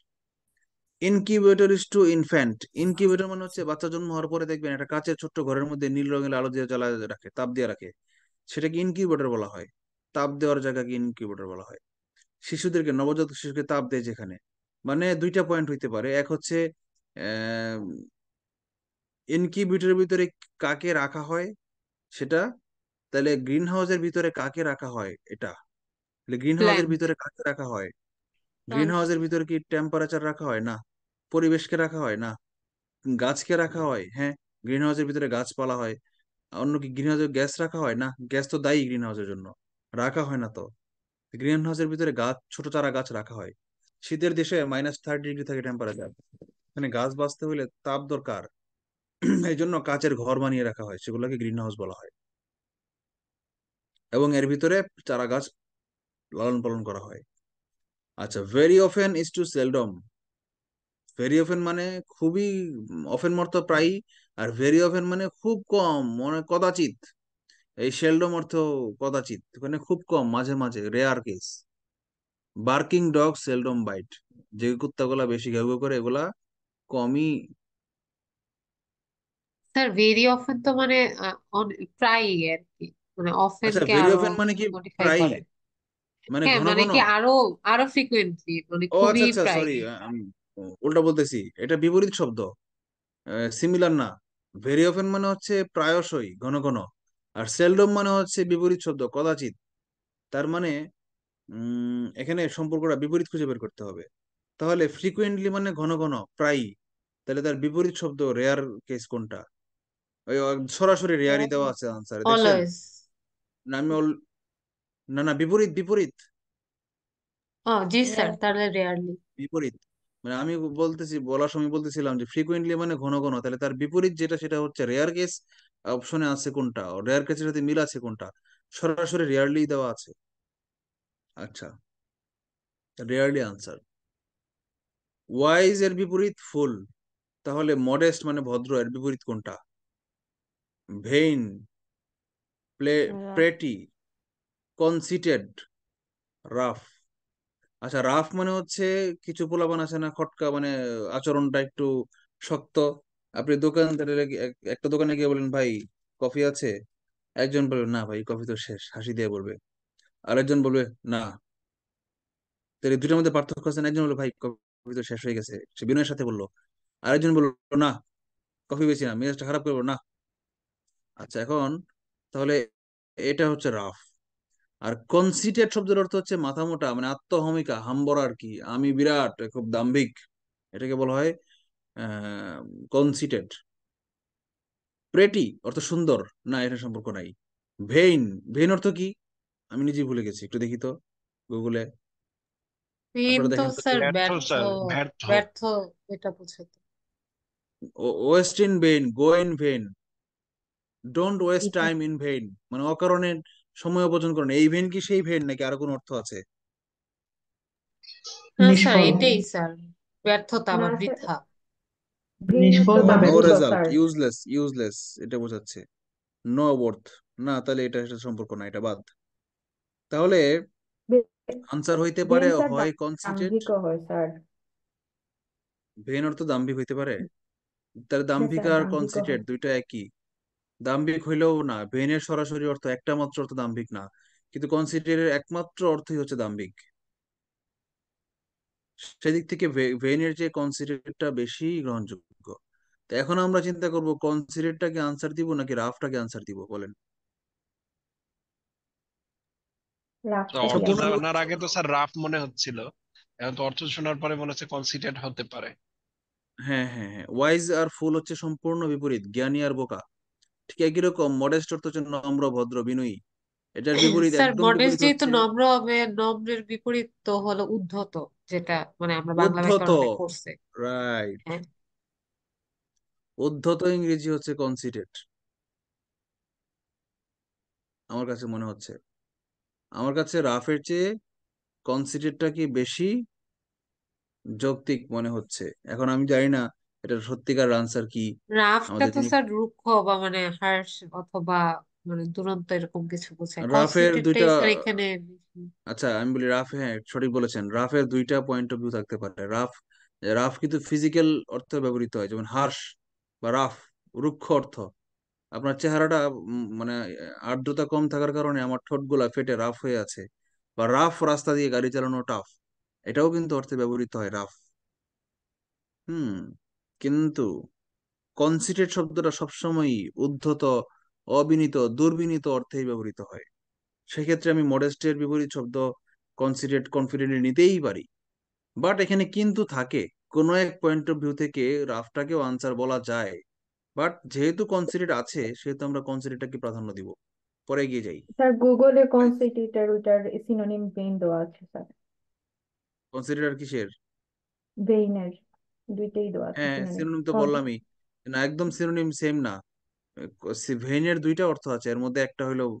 incubator is to infant incubator মানে হচ্ছে বাচ্চা জন্ম হওয়ার পরে দেখবেন একটা কাঁচের ছোট্ট ঘরের মধ্যে নীল রঙের আলো দিয়ে জ্বালা রাখে তাপ দিয়ে রাখে। সেটাকে ইনকিউবেটর বলা হয়। তাপ দেওয়ার জায়গাকে ইনকিউবেটর বলা হয়। শিশুদেরকে নবজাতক শিশুকে তাপ দেয় যেখানে। মানে দুইটা পয়েন্ট হইতে পারে। এক হচ্ছে ইনকিউবেটরের ভিতরে কাকে রাখা হয় সেটা? তাহলে গ্রিন হাউসের ভিতরে কাকে রাখা হয়? এটা। গ্রিন হাউসের ভিতরে কাকে রাখা হয়? গ্রিন হাউসের ভিতরে কি টেম্পারেচার রাখা হয়? না। পরিবেশকে রাখা হয়? না। গাছকে রাখা হয়? হ্যাঁ গ্রিন হাউসের ভিতরে গাছপালা হয়। অন্য কি গ্রিন হাউসে গ্যাস রাখা হয়? না, গ্যাস তো দায়ী গ্রিন হাউসের জন্য। রাখা হয় না তো। গ্রিন হাউসের ভিতরে গাছ, ছোট চারা গাছ রাখা হয়। শীতের দেশে মাইনাস থার্টি ডিগ্রি থাকে টেম্পারেচার এখানে গাছ বাঁচতে হলে তাপ দরকার। এই জন্য কাচের ঘর বানিয়ে রাখা হয়, সেগুলোকে গ্রিন হাউস বলা হয়। এবং এর ভিতরে চারা গাছ লালন পালন করা হয়। আচ্ছা very often is to seldom very often মানে খুবই অফেন অর্থ প্রায়ই আর ভেরি অফেন মানে খুব কম মানে কদাচিৎ। এই সেলডম অর্থ কদাচিৎ মানে খুব কম মাঝে মাঝে rare case barking dog seldom bite যে কুত্তাগুলা বেশি ঘেউ করে এগুলা কমই। স্যার ভেরি অফেন তো মানে প্রায়ই আর কি। মানে অফেন আচ্ছা কে ভেরি অফেন মানে কি প্রায়ই? মানে হ্যাঁ ঘন মানে ঘন। কি আরও আরও ফ্রিকুয়েন্টলি মানে ও আচ্ছা খুবই আচ্ছা আচ্ছা প্রায়। সরি আমি উল্টা বলতেছি। এটা বিপরীত শব্দ। সিমিলার না। ভেরি অফেন মানে হচ্ছে প্রায়শই ঘন ঘন। আর সেলডম মানে হচ্ছে বিপরীত শব্দ কদাচিৎ। তার মানে উম এখানে সম্পর্কটা বিপরীত খুঁজে বের করতে হবে। তাহলে ফ্রিকুয়েন্টলি মানে ঘন ঘন প্রায়ই। তাহলে তার বিপরীত শব্দ রেয়ার কেস কোনটা? ওই সরাসরি রেয়ারই দেওয়া আছে আনসারে দেখছেন? অলওয়েজ না আমি না না বিপরীত বিপরীত। ও জি স্যার তাহলে রেয়ারলি বিপরীত। মানে আমি বলতেছি বলার সময় বলতেছিলাম যে ফ্রিকুয়েন্টলি মানে ঘন ঘন। তাহলে তার বিপরীত যেটা সেটা হচ্ছে রেয়ার কেস অপশনে আছে কোনটা? রেয়ার কেসের সাথে মিল আছে কোনটা? সরাসরি রেয়ারলি দেওয়া আছে। আচ্ছা। রেয়ারলি আনসার ওয়াইজ এর বিপরীত ফুল তাহলে মডেস্ট মানে ভদ্র এর বিপরীত কোনটা? Vain play pretty conceited rough আচ্ছা রাফ মানে হচ্ছে কিছু পোলাপান আছে না, খটকা মানে আচরণটা একটু শক্ত। আপনি লেগে- একটা দোকানে গিয়ে বলেন, ভাই, কফি আছে? একজন বলবে, না ভাই, কফি তো শেষ। হাসি দিয়ে বলবে। আরেকজন বলবে, না। তাহলে দুটার মধ্যে পার্থক্য আছে একজন বলল ভাই, কফি তো শেষ হয়ে গেছে। সে বিনয়ের সাথে বলল। আরেকজন বলল, না, কফি বেশি না। মেজাজটা খারাপ করব না। আচ্ছা এখন তাহলে এটা হচ্ছে রাফ আর কনসিটেড শব্দের অর্থ হচ্ছে মাথা মোটা মানে আত্মহমিকা হাম্বর আর কি। আমি বিরাট খুব দাম্ভিক। এটাকে বলা হয় কনসিটেড প্রেটি অর্থ সুন্দর। না এটা সম্পর্ক নাই। ভেইন ভেইন অর্থ কি? আমি নিজেই ভুলে গেছি একটু দেখি তো গুগলে। Waste in vain go in vain don't waste time in vain মানে অকারণে সময় অপচয় করেন। এই ভেইন কি সেই ভেইন নাকি আরও কোনো অর্থ আছে? না স্যার নিষ্ফল। এটাই স্যার। ব্যর্থতা বা না স্যার বৃথা। নিষ্ফল বা নো ব্যর্থ ব্যর্থ রেজাল্ট স্যার। ইউজলেস ইউজলেস এটা বোঝাচ্ছে। নো ওয়ার্থ না তাহলে এটা সম্পর্ক না এটা বাদ। তাহলে আনসার হইতে পারে হয় কনসিটেড দাম্ভিকও হয় স্যার। ভেইন অর্থ দাম্ভিক হইতে পারে? তাহলে হ্যাঁ দাম্ভিক আর দাম্ভিকও দুইটা একই। দাম্ভিক হইলেও না ভেইনের সরাসরি অর্থ একটা মাত্র অর্থ দাম্ভিক না কিন্তু কনসিডারের একমাত্র অর্থই হচ্ছে দাম্ভিক। সেদিক থেকে ভেইনের যে কনসিডারটা বেশি গ্রহণযোগ্য। তো এখন আমরা চিন্তা করব কনসিডারটাকে আনসার দিব নাকি রাফটাকে আনসার দিব বলেন? অর্থ আগে তো স্যার রাফ মনে হচ্ছিল এখন তো অর্থ শোনার পরে মনে হচ্ছে কনসিডারেট হতে পারে। হ্যাঁ হ্যাঁ হ্যাঁ ওয়াইজ আর ফুল হচ্ছে সম্পূর্ণ বিপরীত জ্ঞানী আর বোকা। ঠিক একই রকম মডেস্ট অর্থ হচ্ছে নম্র ভদ্র বিনয়ী। এটার বিপরীত স্যার একদম মডেস্ট বিপরীত যেহেতু হচ্ছে নম্র হবে নম্রের বিপরীত তো হলো উদ্ধত যেটা মানে আমরা বাংলা উদ্ধত। ব্যাকরণে পড়ছে রাইট হ্যাঁ। উদ্ধত ইংরেজি হচ্ছে কনসিডেট আমার কাছে মনে হচ্ছে। আমার কাছে রাফের চেয়ে কনসিডেটটা কি বেশি যৌক্তিক মনে হচ্ছে? এখন আমি জানি না এটার সত্যিকার আনসার কি? রাফটা আমাদের তো যিনি স্যার রুক্ষ বা মানে হার্শ অথবা মানে দুরন্ত এরকম কিছু বোঝায়। রাফের কনসিডারটাই দুইটা স্যার এখানে বেশি আচ্ছা আমি বলি রাফ হ্যাঁ সঠিক বলেছেন। রাফের দুইটা পয়েন্ট অফ ভিউ থাকতে পারে। রাফ রাফ কিন্তু ফিজিক্যাল অর্থে ব্যবহৃত হয় যেমন হার্শ বা রাফ রুক্ষ অর্থ। আপনার চেহারাটা উম, মানে আর্দ্রতা কম থাকার কারণে আমার ঠোঁটগুলা ফেটে রাফ হয়ে আছে বা রাফ রাস্তা দিয়ে গাড়ি চালানো টাফ এটাও কিন্তু অর্থে ব্যবহৃত হয় রাফ। হুম। কিন্তু কনসিডারেট শব্দটা সবসময়ই উদ্ধত অবিনীত দুর্বিনীত অর্থেই ব্যবহৃত হয়। সেক্ষেত্রে আমি মডেস্টের বিপরীত শব্দ কনসিডারেট কনফিডেন্টলি নিতেই পারি। বাট এখানে কিন্তু থাকে। কোনো এক পয়েন্ট অফ ভিউ থেকে রাফটাকেও আনসার বলা যায়। বাট যেহেতু কনসিডারেট আছে সেহেতু আমরা কনসিডারেটটাকে প্রাধান্য দিব। পরে এগিয়ে যাই। স্যার গুগলে সিনোনিম ভেইন দেওয়া আছে স্যার কনসিডার কিসের? ভেইনের দুইটাই দেওয়া আছে হ্যাঁ সিনোনিম। সিনোনিম তো বললামই। না একদম সিনোনিম সেম না। ভেইনের দুইটা অর্থ আছে এর মধ্যে একটা হলো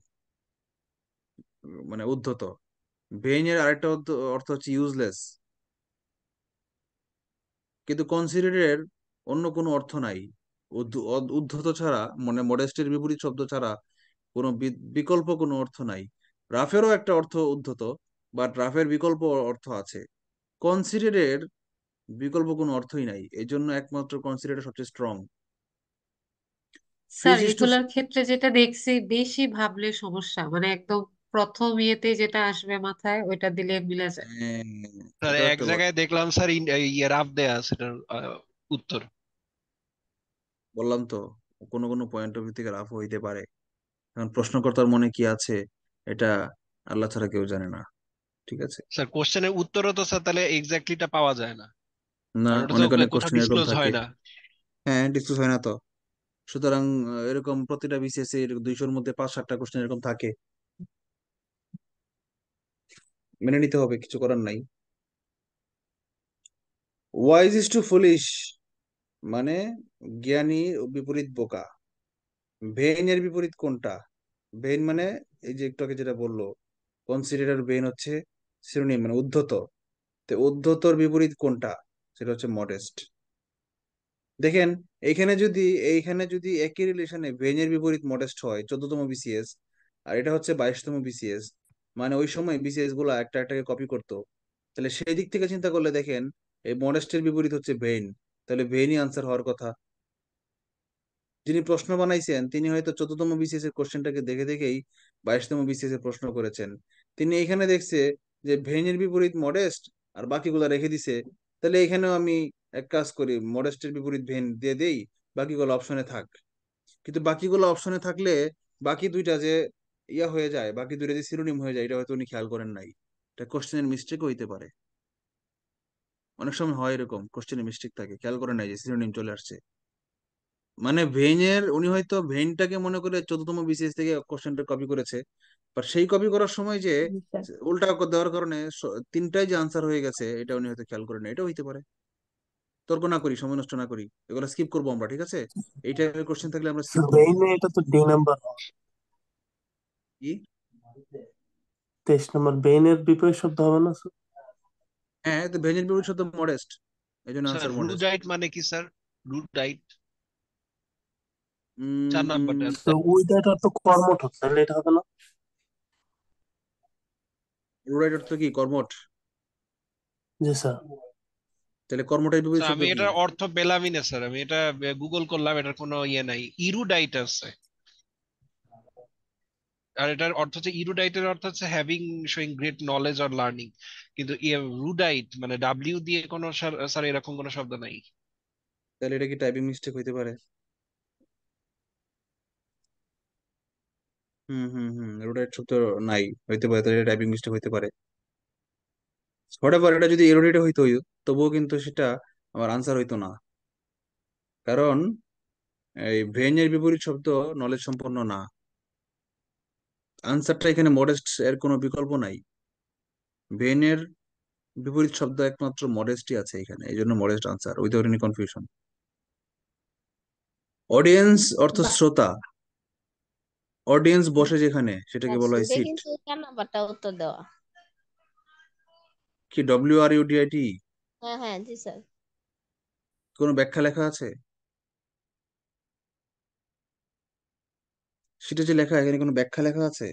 মানে উদ্ধত। ভেইনের আরেকটা অর্থ- হচ্ছে ইউজলেস কিন্তু কনসিডারের অন্য কোনো অর্থ নাই। উদ্ধ- উদ্ধত ছাড়া মানে মডেস্টের বিপরীত শব্দ ছাড়া কোনো বিকল্প কোনো অর্থ নাই। রাফেরও একটা অর্থ উদ্ধত বাট রাফের বিকল্প অর্থ আছে। কনসিডারের বিকল্প কোনো অর্থই নাই। এই জন্য একমাত্র কনসিডারের সবচেয়ে স্ট্রং স্যার এগুলার ক্ষেত্রে যেটা দেখছি বেশি ভাবলে সমস্যা। মানে একদম প্রথম ইয়েতে যেটা আসবে মাথায় ওইটা দিলে মিলে যায়। হ্যাঁ স্যার এটাও এক একটা জায়গায় দেখলাম স্যার ইয়ে রাফ দেয়া আহ, উত্তর। বললাম তো কোনো কোনো পয়েন্ট অফ ভিউ থেকে রাফ হইতে পারে। এখন প্রশ্নকর্তার মনে কি আছে এটা আল্লাহ ছাড়া কেউ জানে না। ঠিক আছে? স্যার কোশ্চেনের উত্তরও তো স্যার তাহলে এক্স্যাক্টলিটা পাওয়া যায় না। না অনেক অনেক কোশ্চেন এরকম ডিসক্লোজ থাকে। হয় না। হ্যাঁ ডিসকাস হয় না তো। সুতরাং এরকম প্রতিটা বিসিএস এর দুইশোর মধ্যে পাঁচ সাতটা কোশ্চেন এরকম থাকে। মেনে নিতে হবে কিছু করার নাই। ওয়াইজ ইজ টু ফুলিশ মানে জ্ঞানী বিপরীত বোকা। ভেইন এর বিপরীত কোনটা? ভেইন মানে এই যে একটু আগে যেটা বলল কনসিডার ভেইন হচ্ছে সিনোনিম মানে উদ্ধত। তো উদ্ধতর বিপরীত কোনটা? সেটা হচ্ছে মডেস্ট দেখেন, এইখানে যদি এইখানে যদি একই রিলেশনে ভেইনের বিপরীত মডেস্ট হয়, চোদ্দতম বিসিএস আর এটা হচ্ছে বাইশতম বিসিএস মানে ওই সময় বিসিএসগুলো একটা একটাকে কপি করতো। তাহলে সেই দিক থেকে চিন্তা করলে দেখেন, এই মডেস্টের বিপরীত হচ্ছে ভেইন তাহলে ভেইনই আনসার হওয়ার কথা। যিনি প্রশ্ন বানাইছেন, তিনি হয়তো চোদ্দতম বিসিএস এর কোশ্চেনটাকে দেখে দেখেই বাইশতম বিসিএস এর প্রশ্ন করেছেন। তিনি এখানে দেখছে যে ভেইনের বিপরীত মডেস্ট আর বাকিগুলা রেখে দিছে তাহলে এখানেও আমি এক কাজ করি মডেস্টের বিপরীত ভেইন দিয়ে দেই, বাকিগুলো অপশনে থাক। কিন্তু বাকিগুলো অপশনে থাকলে বাকি দুইটা যে ইয়া হয়ে যায়, বাকি দুইটা যে সিনোনিম হয়ে যায়, এটা হয়তো উনি খেয়াল করেন নাই। এটা কোশ্চেনের মিস্টেক হইতে পারে। অনেক সময় হয় এরকম কোশ্চেনে মিস্টেক থাকে, খেয়াল করেন নাই যে সিনোনিম চলে আসছে। মানে ভেইনের উনি হয়তো ভেইনটাকে মনে করে চোদ্দতম বিসিএস থেকে কোশ্চেনটা কপি করেছে বাট সেই কপি করার সময় যে উল্টা করে দেওয়ার কারণে তিনটাই যে আনসার হয়ে গেছে এটা উনি হয়তো খেয়াল করেন এটা হইতে পারে। তর্ক না করি সময় নষ্ট না করি এগুলো স্কিপ করব আমরা ঠিক আছে? এই টাইপের কোশ্চেন থাকলে আমরা স্কিপ করব। এটা তো ডি নাম্বার কি? তেইশ নম্বর বেইনের বিপরীত শব্দ হবে না স্যার হ্যাঁ তো ভেইনের বিপরীত শব্দ মডেস্ট এই জন্য আনসার মডেস্ট রুডাইট মানে কি স্যার রুডাইট চার নাম্বারটা তো অর্থ কর্মঠ তাহলে এটা হবে না? রুরাইট অর্থ কি? কর্মঠ? জি স্যার। তাহলে কর্মটাই বিপরীত আমি এটার অর্থ পেলামই না স্যার। আমি এটা গুগল করলাম এটার কোনো ইয়ে নাই। ইরুডাইট আছে। আর এটার অর্থ হচ্ছে ইরুডাইটের অর্থ হচ্ছে having showing great knowledge or learning কিন্তু রুডাইট মানে ডাব্লিউ দিয়ে কোনো স্যার এরকম কোনো শব্দ নাই। তাহলে এটা কি টাইপিং মিস্টেক হইতে পারে? হুম হুম হুম এরোডাইট শব্দ নাই। হইতে পারে, তাহলে টাইপিং মিস্টেক হইতে পারে। হোয়াটএভার এটা যদি এরোডেট হইতো, তবুও কিন্তু সেটা আমার আনসার হইতো না। কারণ এই ভেনের বিপরীত শব্দ নলেজ সম্পন্ন না। আনসারটা এখানে মডেস্ট এর কোনো বিকল্প নাই। ভেনের বিপরীত শব্দ একমাত্র মডেস্টই আছে এখানে এই জন্য modest answer without any confusion audience অর্থ শ্রোতা অডিয়েন্স বসে যেখানে সেটাকে বলা হয় সিট কিন্তু নাম্বারটা উত্তর দেওয়া। কি ডব্লিউ আর ইউডিআইটি হ্যাঁ হ্যাঁ জি স্যার। কোনো ব্যাখ্যা লেখা আছে? সেটা যে লেখা এখানে কোনো ব্যাখ্যা লেখা আছে?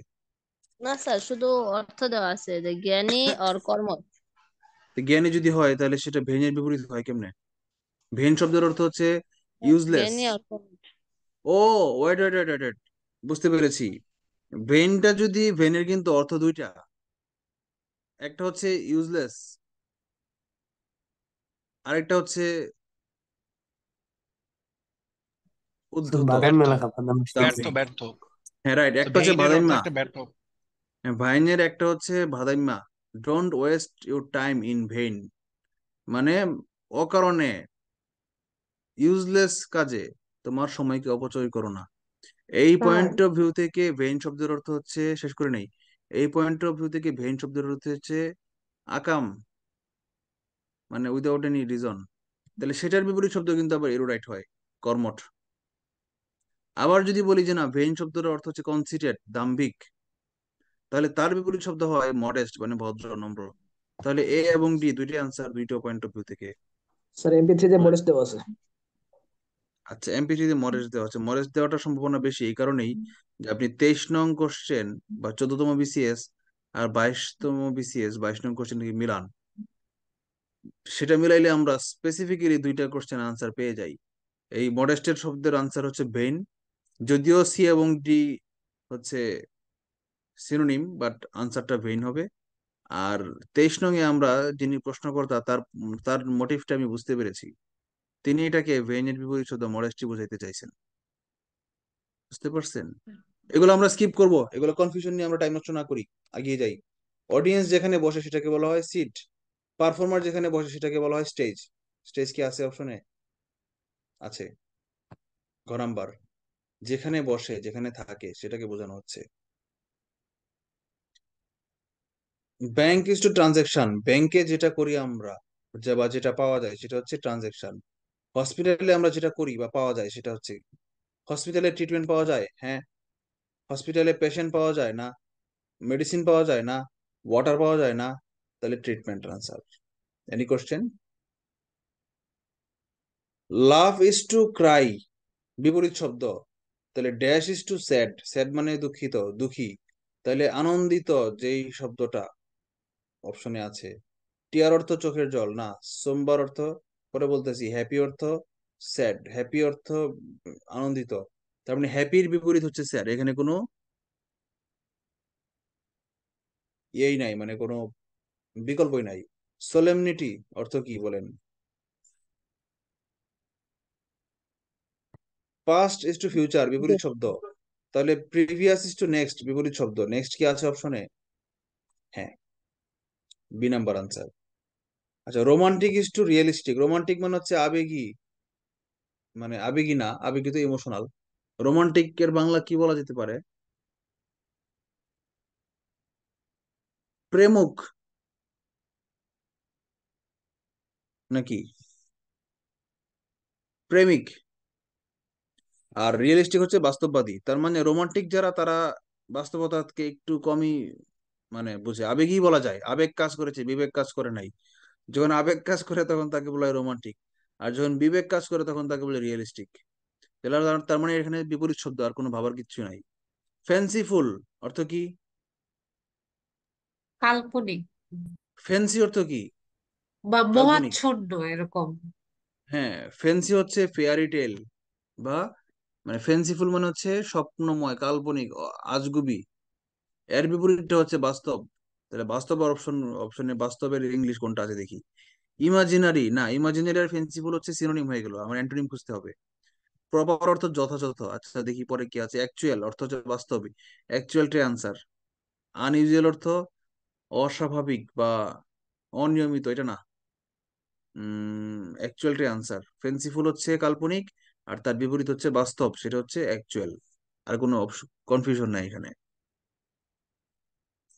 না স্যার শুধু অর্থ দেওয়া আছে যে জ্ঞানী আর কর্ম। জ্ঞানী যদি হয় তাহলে সেটা ভেনের বিপরীত হয় কেমনে? ভেন শব্দের অর্থ হচ্ছে ইউজলেস জ্ঞানী কর্ম। ও ওয়েট ওয়েট ওয়েট ওয়েট বুঝতে পেরেছি। ভেনটা যদি ভেনের কিন্তু অর্থ দুইটা। একটা হচ্ছে ইউজলেস আরেকটা হচ্ছে উদ্ধত। ব্যর্থ ব্যর্থ। হ্যাঁ রাইট একটা হচ্ছে ভাদাইম্মা একটা ব্যর্থ। হ্যাঁ, ভাইনের একটা হচ্ছে ভাদাইম্মা don't waste your time in vain মানে অকারণে ইউজলেস কাজে তোমার সময়কে অপচয় করো না। এই পয়েন্ট অফ ভিউ থেকে ভেইন শব্দের অর্থ হচ্ছে শেষ করে নেই। এই পয়েন্ট অফ ভিউ থেকে ভেইন শব্দের অর্থ হচ্ছে আকাম মানে উইদাউট এনি রিজন তাহলে সেটার বিপরীত শব্দ কিন্তু আবার এরোডাইট হয় কর্মঠ। আবার যদি বলি যে না ভেইন শব্দের অর্থ হচ্ছে কনসিডারেট দাম্ভিক তাহলে তার বিপরীত শব্দ হয় মডেস্ট মানে ভদ্র নম্র। তাহলে এ এবং ডি দুইটি আনসার দুইটা পয়েন্ট অফ ভিউ থেকে। স্যার এমপি থ্রিতে মডেস্ট দেওয়া আছে। আচ্ছা এমপিটিতে মডেস্ট দেওয়া আছে। মডেস্ট দেওয়াটা সম্ভাবনা বেশি এই কারণেই যে আপনি তেইশ নং কোশ্চেন বা চোদ্দতম বিসিএস আর বাইশতম বিসিএস বাইশ নং কোশ্চেন কি মিলান। সেটা মিলাইলে আমরা স্পেসিফিক্যালি দুইটা কোশ্চেন আনসার পেয়ে যাই। এই মডেস্টের শব্দের আনসার হচ্ছে ভেইন যদিও সি এবং ডি হচ্ছে সিনোনিম বাট আনসারটা ভেইন হবে। আর তেইশ নং এ আমরা যিনি প্রশ্নকর্তা তার তার মোটিভটা আমি বুঝতে পেরেছি। তিনি এটাকে ভেইনের বিপরীত শব্দ মডেস্টি বোঝাইতে চাইছেন। বুঝতে পারছেন? এগুলো আমরা স্কিপ করব। এগুলো কনফিউশন নিয়ে আমরা টাইম নষ্ট না করি। এগিয়ে যাই। অডিয়েন্স যেখানে বসে সেটাকে বলা হয় সিট পারফর্মার যেখানে বসে সেটাকে বলা হয় স্টেজ স্টেজ কি আছে অপশনে আছে। ঘ নাম্বার। যেখানে বসে যেখানে থাকে সেটাকে বোঝানো হচ্ছে। ব্যাংক ইজ টু ট্রানজেকশন ব্যাংকে যেটা করি আমরা বা যেটা পাওয়া যায় সেটা হচ্ছে ট্রানজেকশন হসপিটালে আমরা যেটা করি বা পাওয়া যায় সেটা হচ্ছে হসপিটালে ট্রিটমেন্ট পাওয়া যায়? হ্যাঁ। হসপিটালে পেশেন্ট পাওয়া যায় না? মেডিসিন পাওয়া যায় না? ওয়াটার পাওয়া যায় না? তাহলে treatment answer any question love is to cry বিপরীত শব্দ। তাহলে dash is to sad sad মানে দুঃখিত, দুঃখী। তাহলে আনন্দিত যেই শব্দটা অপশনে আছে। টিয়ার অর্থ চোখের জল না, সোমবার অর্থ পরে বলতেছি হ্যাপি অর্থ স্যাড হ্যাপি অর্থ আনন্দিত। তার মানে হ্যাপির বিপরীত হচ্ছে স্যাড এখানে কোনো ইয়েই নাই মানে কোনো বিকল্পই নাই। সোলেমনিটি অর্থ কি বলেন? পাস্ট ইজ টু ফিউচার বিপরীত শব্দ। তাহলে প্রিভিয়াস ইজ টু নেক্সট বিপরীত শব্দ। নেক্সট কি আছে অপশনে হ্যাঁ বি নাম্বার আনসার আচ্ছা romantic is to realistic romantic মানে হচ্ছে আবেগী মানে আবেগী না আবেগী তো ইমোশনাল রোমান্টিক এর বাংলা কি বলা যেতে পারে? প্রেমক নাকি? প্রেমিক। আর রিয়েলিস্টিক হচ্ছে বাস্তববাদী। তার মানে রোমান্টিক যারা, তারা বাস্তবতাকে একটু কমই মানে বুঝে। আবেগই বলা যায়। আবেগ কাজ করেছে, বিবেক কাজ করে নাই। যখন আবেগ কাজ করে তখন তাকে বলা হয় রোমান্টিক আর যখন বিবেক কাজ করে তখন তাকে বলে রিয়েলিস্টিক তার মানে এখানে বিপরীত শব্দ আর কোনো ভাবার কিছু নাই। ফ্যান্সিফুল অর্থ কি? কাল্পনিক। ফ্যান্সি অর্থ কি? বা মোহাচ্ছন্ন এরকম। হ্যাঁ ফ্যান্সি হচ্ছে ফেয়ারি টেল বা মানে ফ্যান্সিফুল মানে হচ্ছে স্বপ্নময় কাল্পনিক আজগুবি। এর বিপরীতটা হচ্ছে বাস্তব। তাহলে বাস্তব অপশন অপশনে বাস্তবের ইংলিশ কোনটা আছে দেখি। ইমাজিনারি না ইমাজিনারি আর ফেন্সিবল হচ্ছে সিনোনিম হয়ে গেল, আমার অ্যান্টোনিম খুঁজতে হবে। প্রপার অর্থ যথাযথ আচ্ছা দেখি পরে কি আছে অ্যাকচুয়াল অর্থ হচ্ছে বাস্তবিক অ্যাকচুয়ালটাই আনসার আনইউজুয়াল অর্থ অস্বাভাবিক বা অনিয়মিত, এটা না। অ্যাকচুয়ালটাই আনসার ফেন্সিফুল হচ্ছে কাল্পনিক আর তার বিপরীত হচ্ছে বাস্তব, সেটা হচ্ছে অ্যাকচুয়াল আর কোনো কনফিউশন নাই এখানে।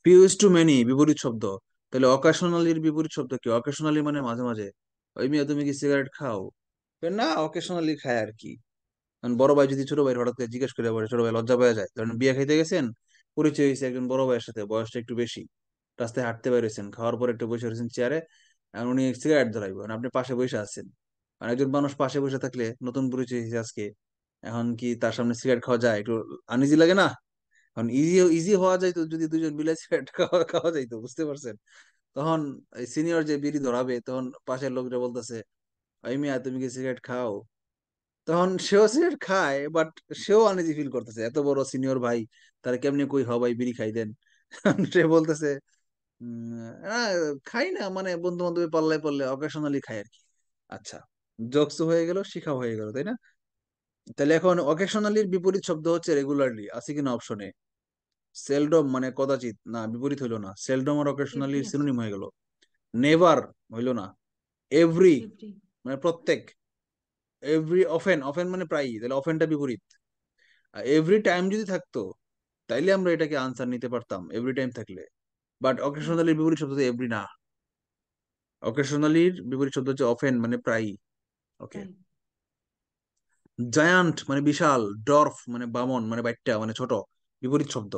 ফিউ টু মেনি বিপরীত শব্দ। তাহলে অকেশনালির বিপরীত শব্দ কি? অকেশনালি মানে মাঝে মাঝে। ওই মিয়া, তুমি কি সিগারেট খাও? না অকেশনালি খায় আর কি। কারণ বড় ভাই যদি ছোট ভাই হঠাৎ করে জিজ্ঞেস করে বলে, ছোট ভাই লজ্জা পাওয়া যায়। ধরেন বিয়ে খাইতে গেছেন, পরিচয় হয়েছে একজন বড় ভাইয়ের সাথে, বয়সটা একটু বেশি। রাস্তায় হাঁটতে বেরিয়েছেন খাওয়ার পর একটু বসে রয়েছেন চেয়ারে আর উনি সিগারেট ধরাইবেন আর আপনি পাশে বসে আছেন। আর একজন মানুষ পাশে বসে থাকলে নতুন পরিচয় হয়েছে আজকে। এখন কি তার সামনে সিগারেট খাওয়া যায়? একটু আনিজি লাগে না? কারণ ইজি ইজি হওয়া যাইতো যদি দুজন মিলে সিগারেট খাওয়া খাওয়া যাইতো বুঝতে পারছেন? তখন সিনিয়র যে বিড়ি ধরাবে, তখন পাশের লোকটা বলতেছে মিয়া, তুমি কি সিগারেট খাও? তখন সেও সিগারেট খায় বাট সেও আনইজি ফিল করতেছে, এত বড় সিনিয়র ভাই, তারা কেমনি কই হ ভাই বিড়ি খাই দেন? সে বলতেছে খাই না মানে বন্ধু বান্ধবী পাল্লায় পড়লে অকেশনালি খাই আর কি আচ্ছা জোকস হয়ে গেল শিখা হয়ে গেল, তাই না? তাহলে এখন অকেশনালির বিপরীত শব্দ হচ্ছে রেগুলারলি আছে কিনা অপশনে সেলডম মানে কদাচিৎ না বিপরীত হইল না। সেলডম আর অকেশনালি সিনোনিম হয়ে গেল। নেভার হইল না। এভরি এভরি মানে প্রত্যেক। এভরি অফেন অফেন মানে প্রায়ই তাহলে অফেনটা বিপরীত। এভরি টাইম যদি থাকতো তাইলে আমরা এটাকে আনসার নিতে পারতাম এভরি টাইম থাকলে। বাট অকেশনালির বিপরীত শব্দ এভরি না। অকেশনালির বিপরীত শব্দ হচ্ছে অফেন মানে প্রায়ই। ওকে জায়ান্ট মানে বিশাল ডর্ফ মানে বামন মানে বাইটটা মানে ছোট বিপরীত শব্দ।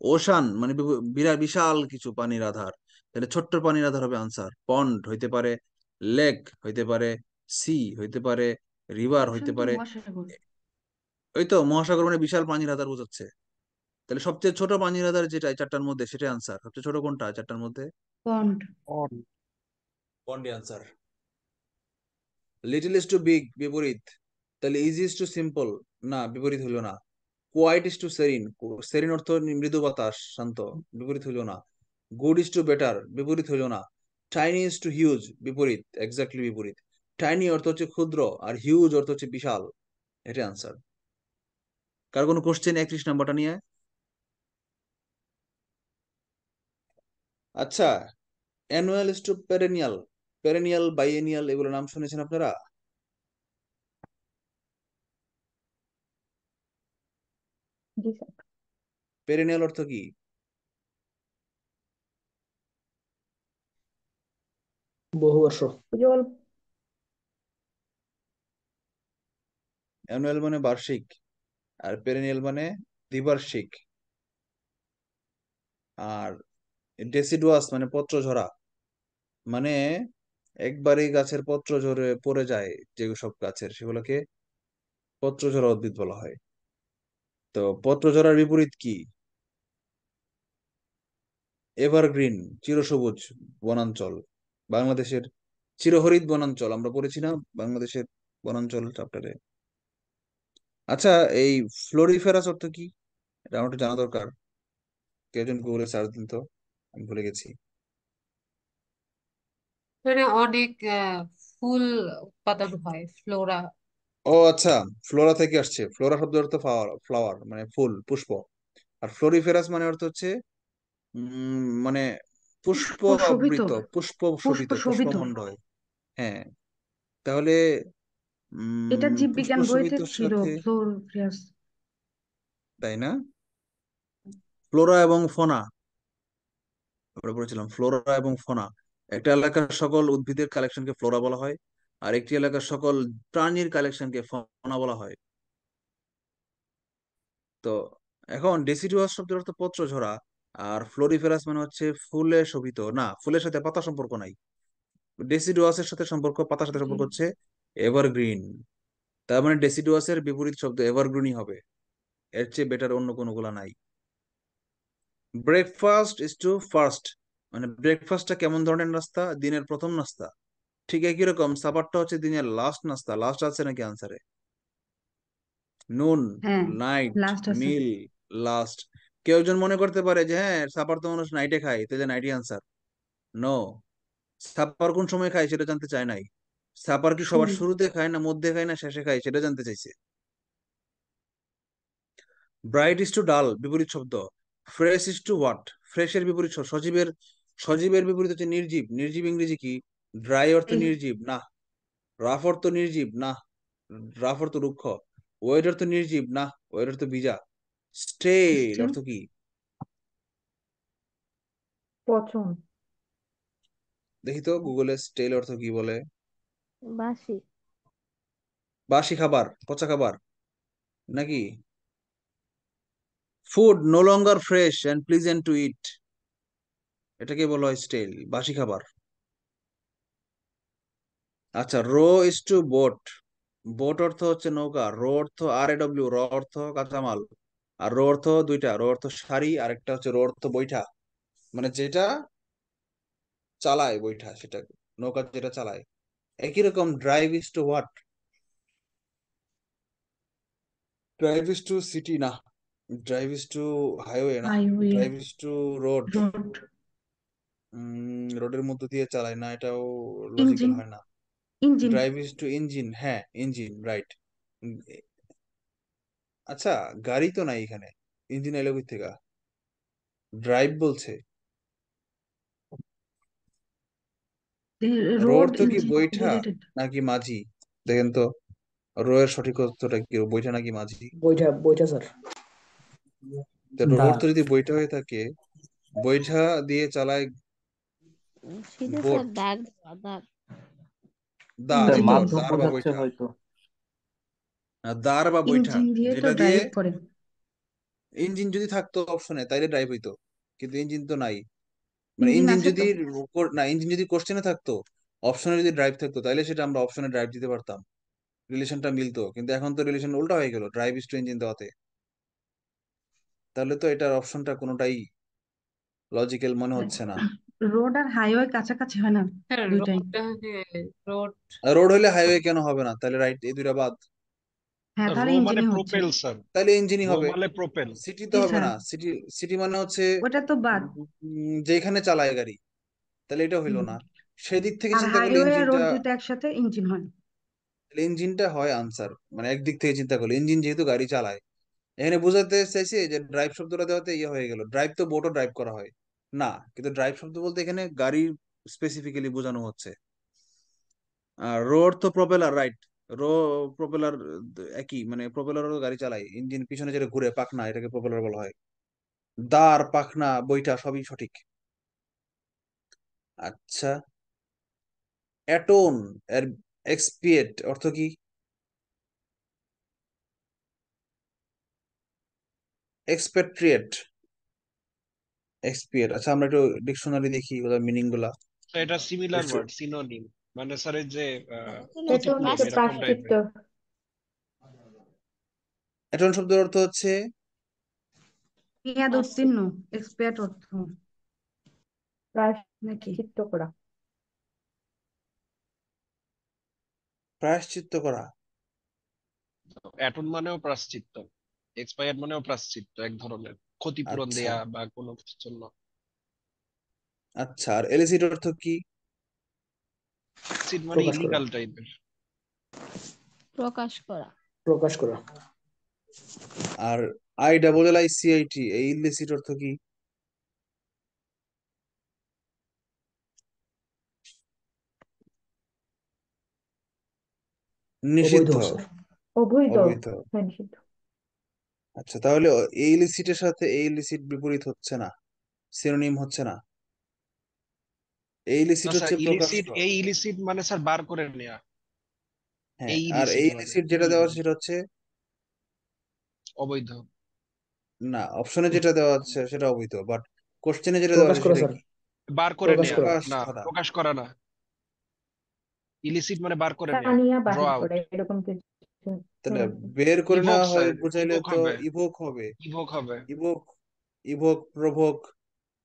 ওশান মানে বিরাট বিশাল কিছু পানির আধার। তাহলে ছোট্ট পানির আধার হবে আনসার। পন্ড হইতে পারে লেক হইতে পারে সি হইতে পারে রিভার হইতে পারে। ওই তো মহাসাগর মানে বিশাল পানির আধার বোঝাচ্ছে। তাহলে সবচেয়ে ছোট পানির আধার যেটা এই চারটার মধ্যে সেটাই আনসার। সবচেয়ে ছোট কোনটা চারটার মধ্যে? Pond. পন্ডই answer. Little is to big বিপরীত। তাহলে ইজি ইজ টু সিম্পল না বিপরীত হইল না। Quiet is to serene serene অর্থ মৃদু বাতাস, শান্ত, বিপরীত হইল না। গুড ইজ টু বেটার বিপরীত হইল না। টাইনি ইজ টু হিউজ বিপরীত এক্স্যাক্টলি বিপরীত। টাইনি অর্থ হচ্ছে ক্ষুদ্র আর হিউজ অর্থ হচ্ছে বিশাল। এটা আনসার কার কোনো কোশ্চেন একত্রিশ নাম্বারটা নিয়ে? আচ্ছা annual is to perennial perennial biennial এগুলো নাম শুনেছেন আপনারা জি স্যার পেরেনিয়াল অর্থ কি? বহু বর্ষ। অ্যানুয়াল মানে বার্ষিক আর পেরেনিয়াল মানে দ্বিবার্ষিক। আর ডেসিডুয়াস মানে পত্র ঝরা মানে একবারই গাছের পত্র ঝরে পড়ে যায় যে সব গাছের সেগুলোকে পত্র ঝরা উদ্ভিদ বলা হয়। তো পত্র ঝরার বিপরীত কি? এভারগ্রিন চিরসবুজ বনাঞ্চল বাংলাদেশের চিরহরিত বনাঞ্চল আমরা পড়েছি না বাংলাদেশের বনাঞ্চল চ্যাপ্টারে আচ্ছা এই ফ্লোরিফেরাস অর্থ কি? এটা আমার একটু জানা দরকার। কেউ একজন গুগলে সার্চ দিন তো আমি ভুলে গেছি। অনেক ফুল উৎপাদন হয় ফ্লোরা। ও আচ্ছা ফ্লোরা থেকে আসছে। ফ্লোরা শব্দের অর্থ ফ্লাওয়ার ফ্লাওয়ার মানে ফুল পুষ্প। আর ফ্লোরিফেরাস মানে অর্থ হচ্ছে মানে পুষ্প পুষ্প আবৃত পুষ্প পুষ্প শোভিত শোভিত। পুষ্পমণ্ডল। হ্যাঁ তাহলে এটা পুষ্প জীববিজ্ঞান বইতে ছিল ফ্লোরিয়াস তাই না? ফ্লোরা এবং ফনা। আমরা পড়েছিলাম ফ্লোরা এবং ফনা। একটা এলাকার সকল উদ্ভিদের কালেকশনকে ফ্লোরা বলা হয় আর একটি এলাকার সকল প্রাণীর কালেকশনকে ফনা বলা হয়। তো এখন ডেসিডুয়াস শব্দের অর্থ পত্র ঝরা। আর ফ্লোরিফেরাস মানে হচ্ছে ফুলে শোভিত। না ফুলের সাথে পাতা সম্পর্ক নাই। ডেসিডুয়াসের সাথে সম্পর্ক পাতার সাথে সম্পর্ক হচ্ছে এভারগ্রিন তার মানে ডেসিডুয়াসের বিপরীত শব্দ এভারগ্রিনই হবে। এর চেয়ে বেটার অন্য কোনো গুলা নাই। ব্রেকফাস্ট ইজ টু ফার্স্ট মানে ব্রেকফাস্টটা কেমন ধরনের নাস্তা? দিনের প্রথম নাস্তা। ঠিক একই রকম সাপারটা হচ্ছে দিনের লাস্ট নাস্তা। লাস্ট আছে নাকি আনসারে নুন নাইট মিল লাস্ট কেউ একজন মনে করতে পারে যে হ্যাঁ সাপার তো মানুষ নাইটে খায় তাহলে নাইটই আনসার নো সাপার কোন সময় খায় সেটা জানতে চায় নাই। সাপার কি সবার শুরুতে খায় না মধ্যে খায় না শেষে খায় সেটা জানতে চাইছে। ব্রাইট ইস টু ডাল বিপরীত শব্দ। ফ্রেশ ইস টু হোয়াট ফ্রেশের বিপরীত সজীবের সজীবের বিপরীত হচ্ছে নির্জীব। নির্জীব ইংরেজি কি? ড্রাই অর্থ নির্জীব না। রাফ অর্থ নির্জীব না। রাফ অর্থ রুক্ষ। ওয়েট অর্থ নির্জীব না। ওয়েট অর্থ ভিজা স্টেল অর্থ কি? পচন। দেখি তো গুগলে স্টেল অর্থ কি বলে। বাসি। বাসি খাবার পচা খাবার নাকি? Food no longer fresh and pleasant to eat এটাকে বলা হয় স্টেল বাসি খাবার। আচ্ছা row is to boat boat অর্থ হচ্ছে নৌকা রো অর্থ আর এ ডব্লিউ র অর্থ কাঁচামাল। আর রো অর্থ দুইটা রো অর্থ শাড়ি আর একটা হচ্ছে রো অর্থ বৈঠা। মানে যেটা চালায় বৈঠা সেটা নৌকা যেটা চালায়। একই রকম drive is to what drive is to city না। ড্রাইভ ইজ টু হাইওয়ে না। Drive is to road road রোডের মধ্য দিয়ে চালায় না এটাও লজিক্যাল হয় না। Engine drive is to engine হ্যাঁ ইঞ্জিন রাইট আচ্ছা গাড়ি তো নাই এখানে ইঞ্জিন এলো কই থেকে ড্রাইভ বলছে রোড অর্থ কি বৈঠা নাকি মাঝি? দেখেন তো রো এর সঠিক উত্তরটা কি বৈঠা নাকি মাঝি? বইটা বইটা স্যার। তো রো দা অর্থ যদি বৈঠা হয়ে থাকে বৈঠা দিয়ে চালায় দাগ দা তো মাধ্যম বোঝাচ্ছে বৈঠা। হয়তো। দাঁড় বা বৈঠা ইঞ্জিন দিয়ে তো যেটা দিয়ে ড্রাইভ করে। ইঞ্জিন যদি থাকতো অপশনে তাইলে ড্রাইভ হইতো। কিন্তু ইঞ্জিন তো নাই। মানে ইঞ্জিন ইঞ্জিন আছে যদি না ইঞ্জিন যদি কোশ্চেনে থাকতো অপশনে যদি ড্রাইভ থাকতো তাইলে সেটা আমরা অপশনে ড্রাইভ দিতে পারতাম। রিলেশনটা মিলতো। কিন্তু এখন তো রিলেশন উল্টা হয়ে গেল ড্রাইভ টু ইঞ্জিন দেওয়াতে। তাহলে তো এটার অপশনটা কোনোটাই লজিক্যাল মনে হচ্ছে না। রোড আর হাইওয়ে কাছাকাছি হয় না? হ্যাঁ দুইটাই রোড হ্যাঁ রোড রোড হলে হাইওয়ে কেন হবে না? তাহলে রাইট এই দুইটা বাদ। হ্যাঁ তাহলে মানে ইঞ্জিনই হচ্ছে। প্রোপেল স্যার তাহলে ইঞ্জিনই হবে। মানে প্রোপেল সিটি তো হবে না। সিটি সিটি মানে হচ্ছে ওটা তো বাদ। যেখানে চালায় গাড়ি। তাহলে এটা হইল না। সেদিক থেকে চিন্তা করলে হাইওয়ে রোড ইঞ্জিনটা একসাথে ইঞ্জিন হয়। ইঞ্জিনটা হয় আনসার মানে একদিক থেকে চিন্তা করলে। ইঞ্জিন যেহেতু গাড়ি চালায়। এখানে বোঝাতে চাইছে যে ড্রাইভ শব্দটা দেওয়াতে ইয়ে হয়ে গেল। ড্রাইভ তো বোটও ড্রাইভ করা হয়। না কিন্তু ড্রাইভ শব্দ বলতে এখানে গাড়ি স্পেসিফিক্যালি বোঝানো হচ্ছে। আর রো অর্থ প্রপেলার রাইট রো প্রপেলার একই মানে প্রপেলারও গাড়ি চালায়। ইঞ্জিন পিছনে যেটা ঘুরে, পাখনা, এটাকে প্রপেলার বলা হয়। দাঁড়, পাখনা, বইটা সবই সঠিক। আচ্ছা। অ্যাটোন এর এক্সপিয়েট অর্থ কি? এক্সপেট্রিয়েট এক্সপিয়েট আচ্ছা আমরা একটু ডিকশনারি দেখি, ওদের মিনিংগুলা। এটা সিমিলার ওয়ার্ড সিনোনিম মানে স্যার এই যে প্রায়শ্চিত্ত শব্দের অর্থ হচ্ছে মেয়াদ উত্তীর্ণ এক্সপায়ার্ড অর্থ প্রায়শ্চিত্ত করা প্রায়শ্চিত্ত করা অ্যাটন মানেও প্রায়শ্চিত্ত এক্সপায়ার্ড মানেও প্রায়শ্চিত্ত এক ধরনের। ক্ষতিপূরণ আচ্ছা। দেয়া বা কোনো কিছুর জন্য। আচ্ছা আর এলিসিট অর্থ কি? সিট মানে ইলিগাল টাইপের প্রকাশ করা। প্রকাশ করা। আর I double L I C I T এই ইলিসিট অর্থ কি? নিষিদ্ধ। অবৈধ। নিষিদ্ধ। আচ্ছা তাহলে এই ইলিসিটের সাথে এই ইলিসিট বিপরীত হচ্ছে না। সিনোনিম হচ্ছে না। এই ইলিসিট হচ্ছে ইলিসিট এই ইলিসিট মানে স্যার বার করে নেয়া। হ্যাঁ এই আর এই ইলিসিট মানে যেটা দেওয়া আছে সেটা হচ্ছে অবৈধ। না অপশনে যেটা দেওয়া আছে সেটা অবৈধ বাট কোশ্চেনে যেটা দেওয়া আছে সেটা কি? বার করে প্রকাশ করা। না প্রকাশ করা না। ইলিসিট মানে বার করে টানিয়া ড্র আউট এরকম কিছু তাহলে বের করে নেওয়া হয় বুঝাইলে ইভোক তো হবে। ইভোক হবে। ইভোক হবে। ইভোক ইভোক প্রভোক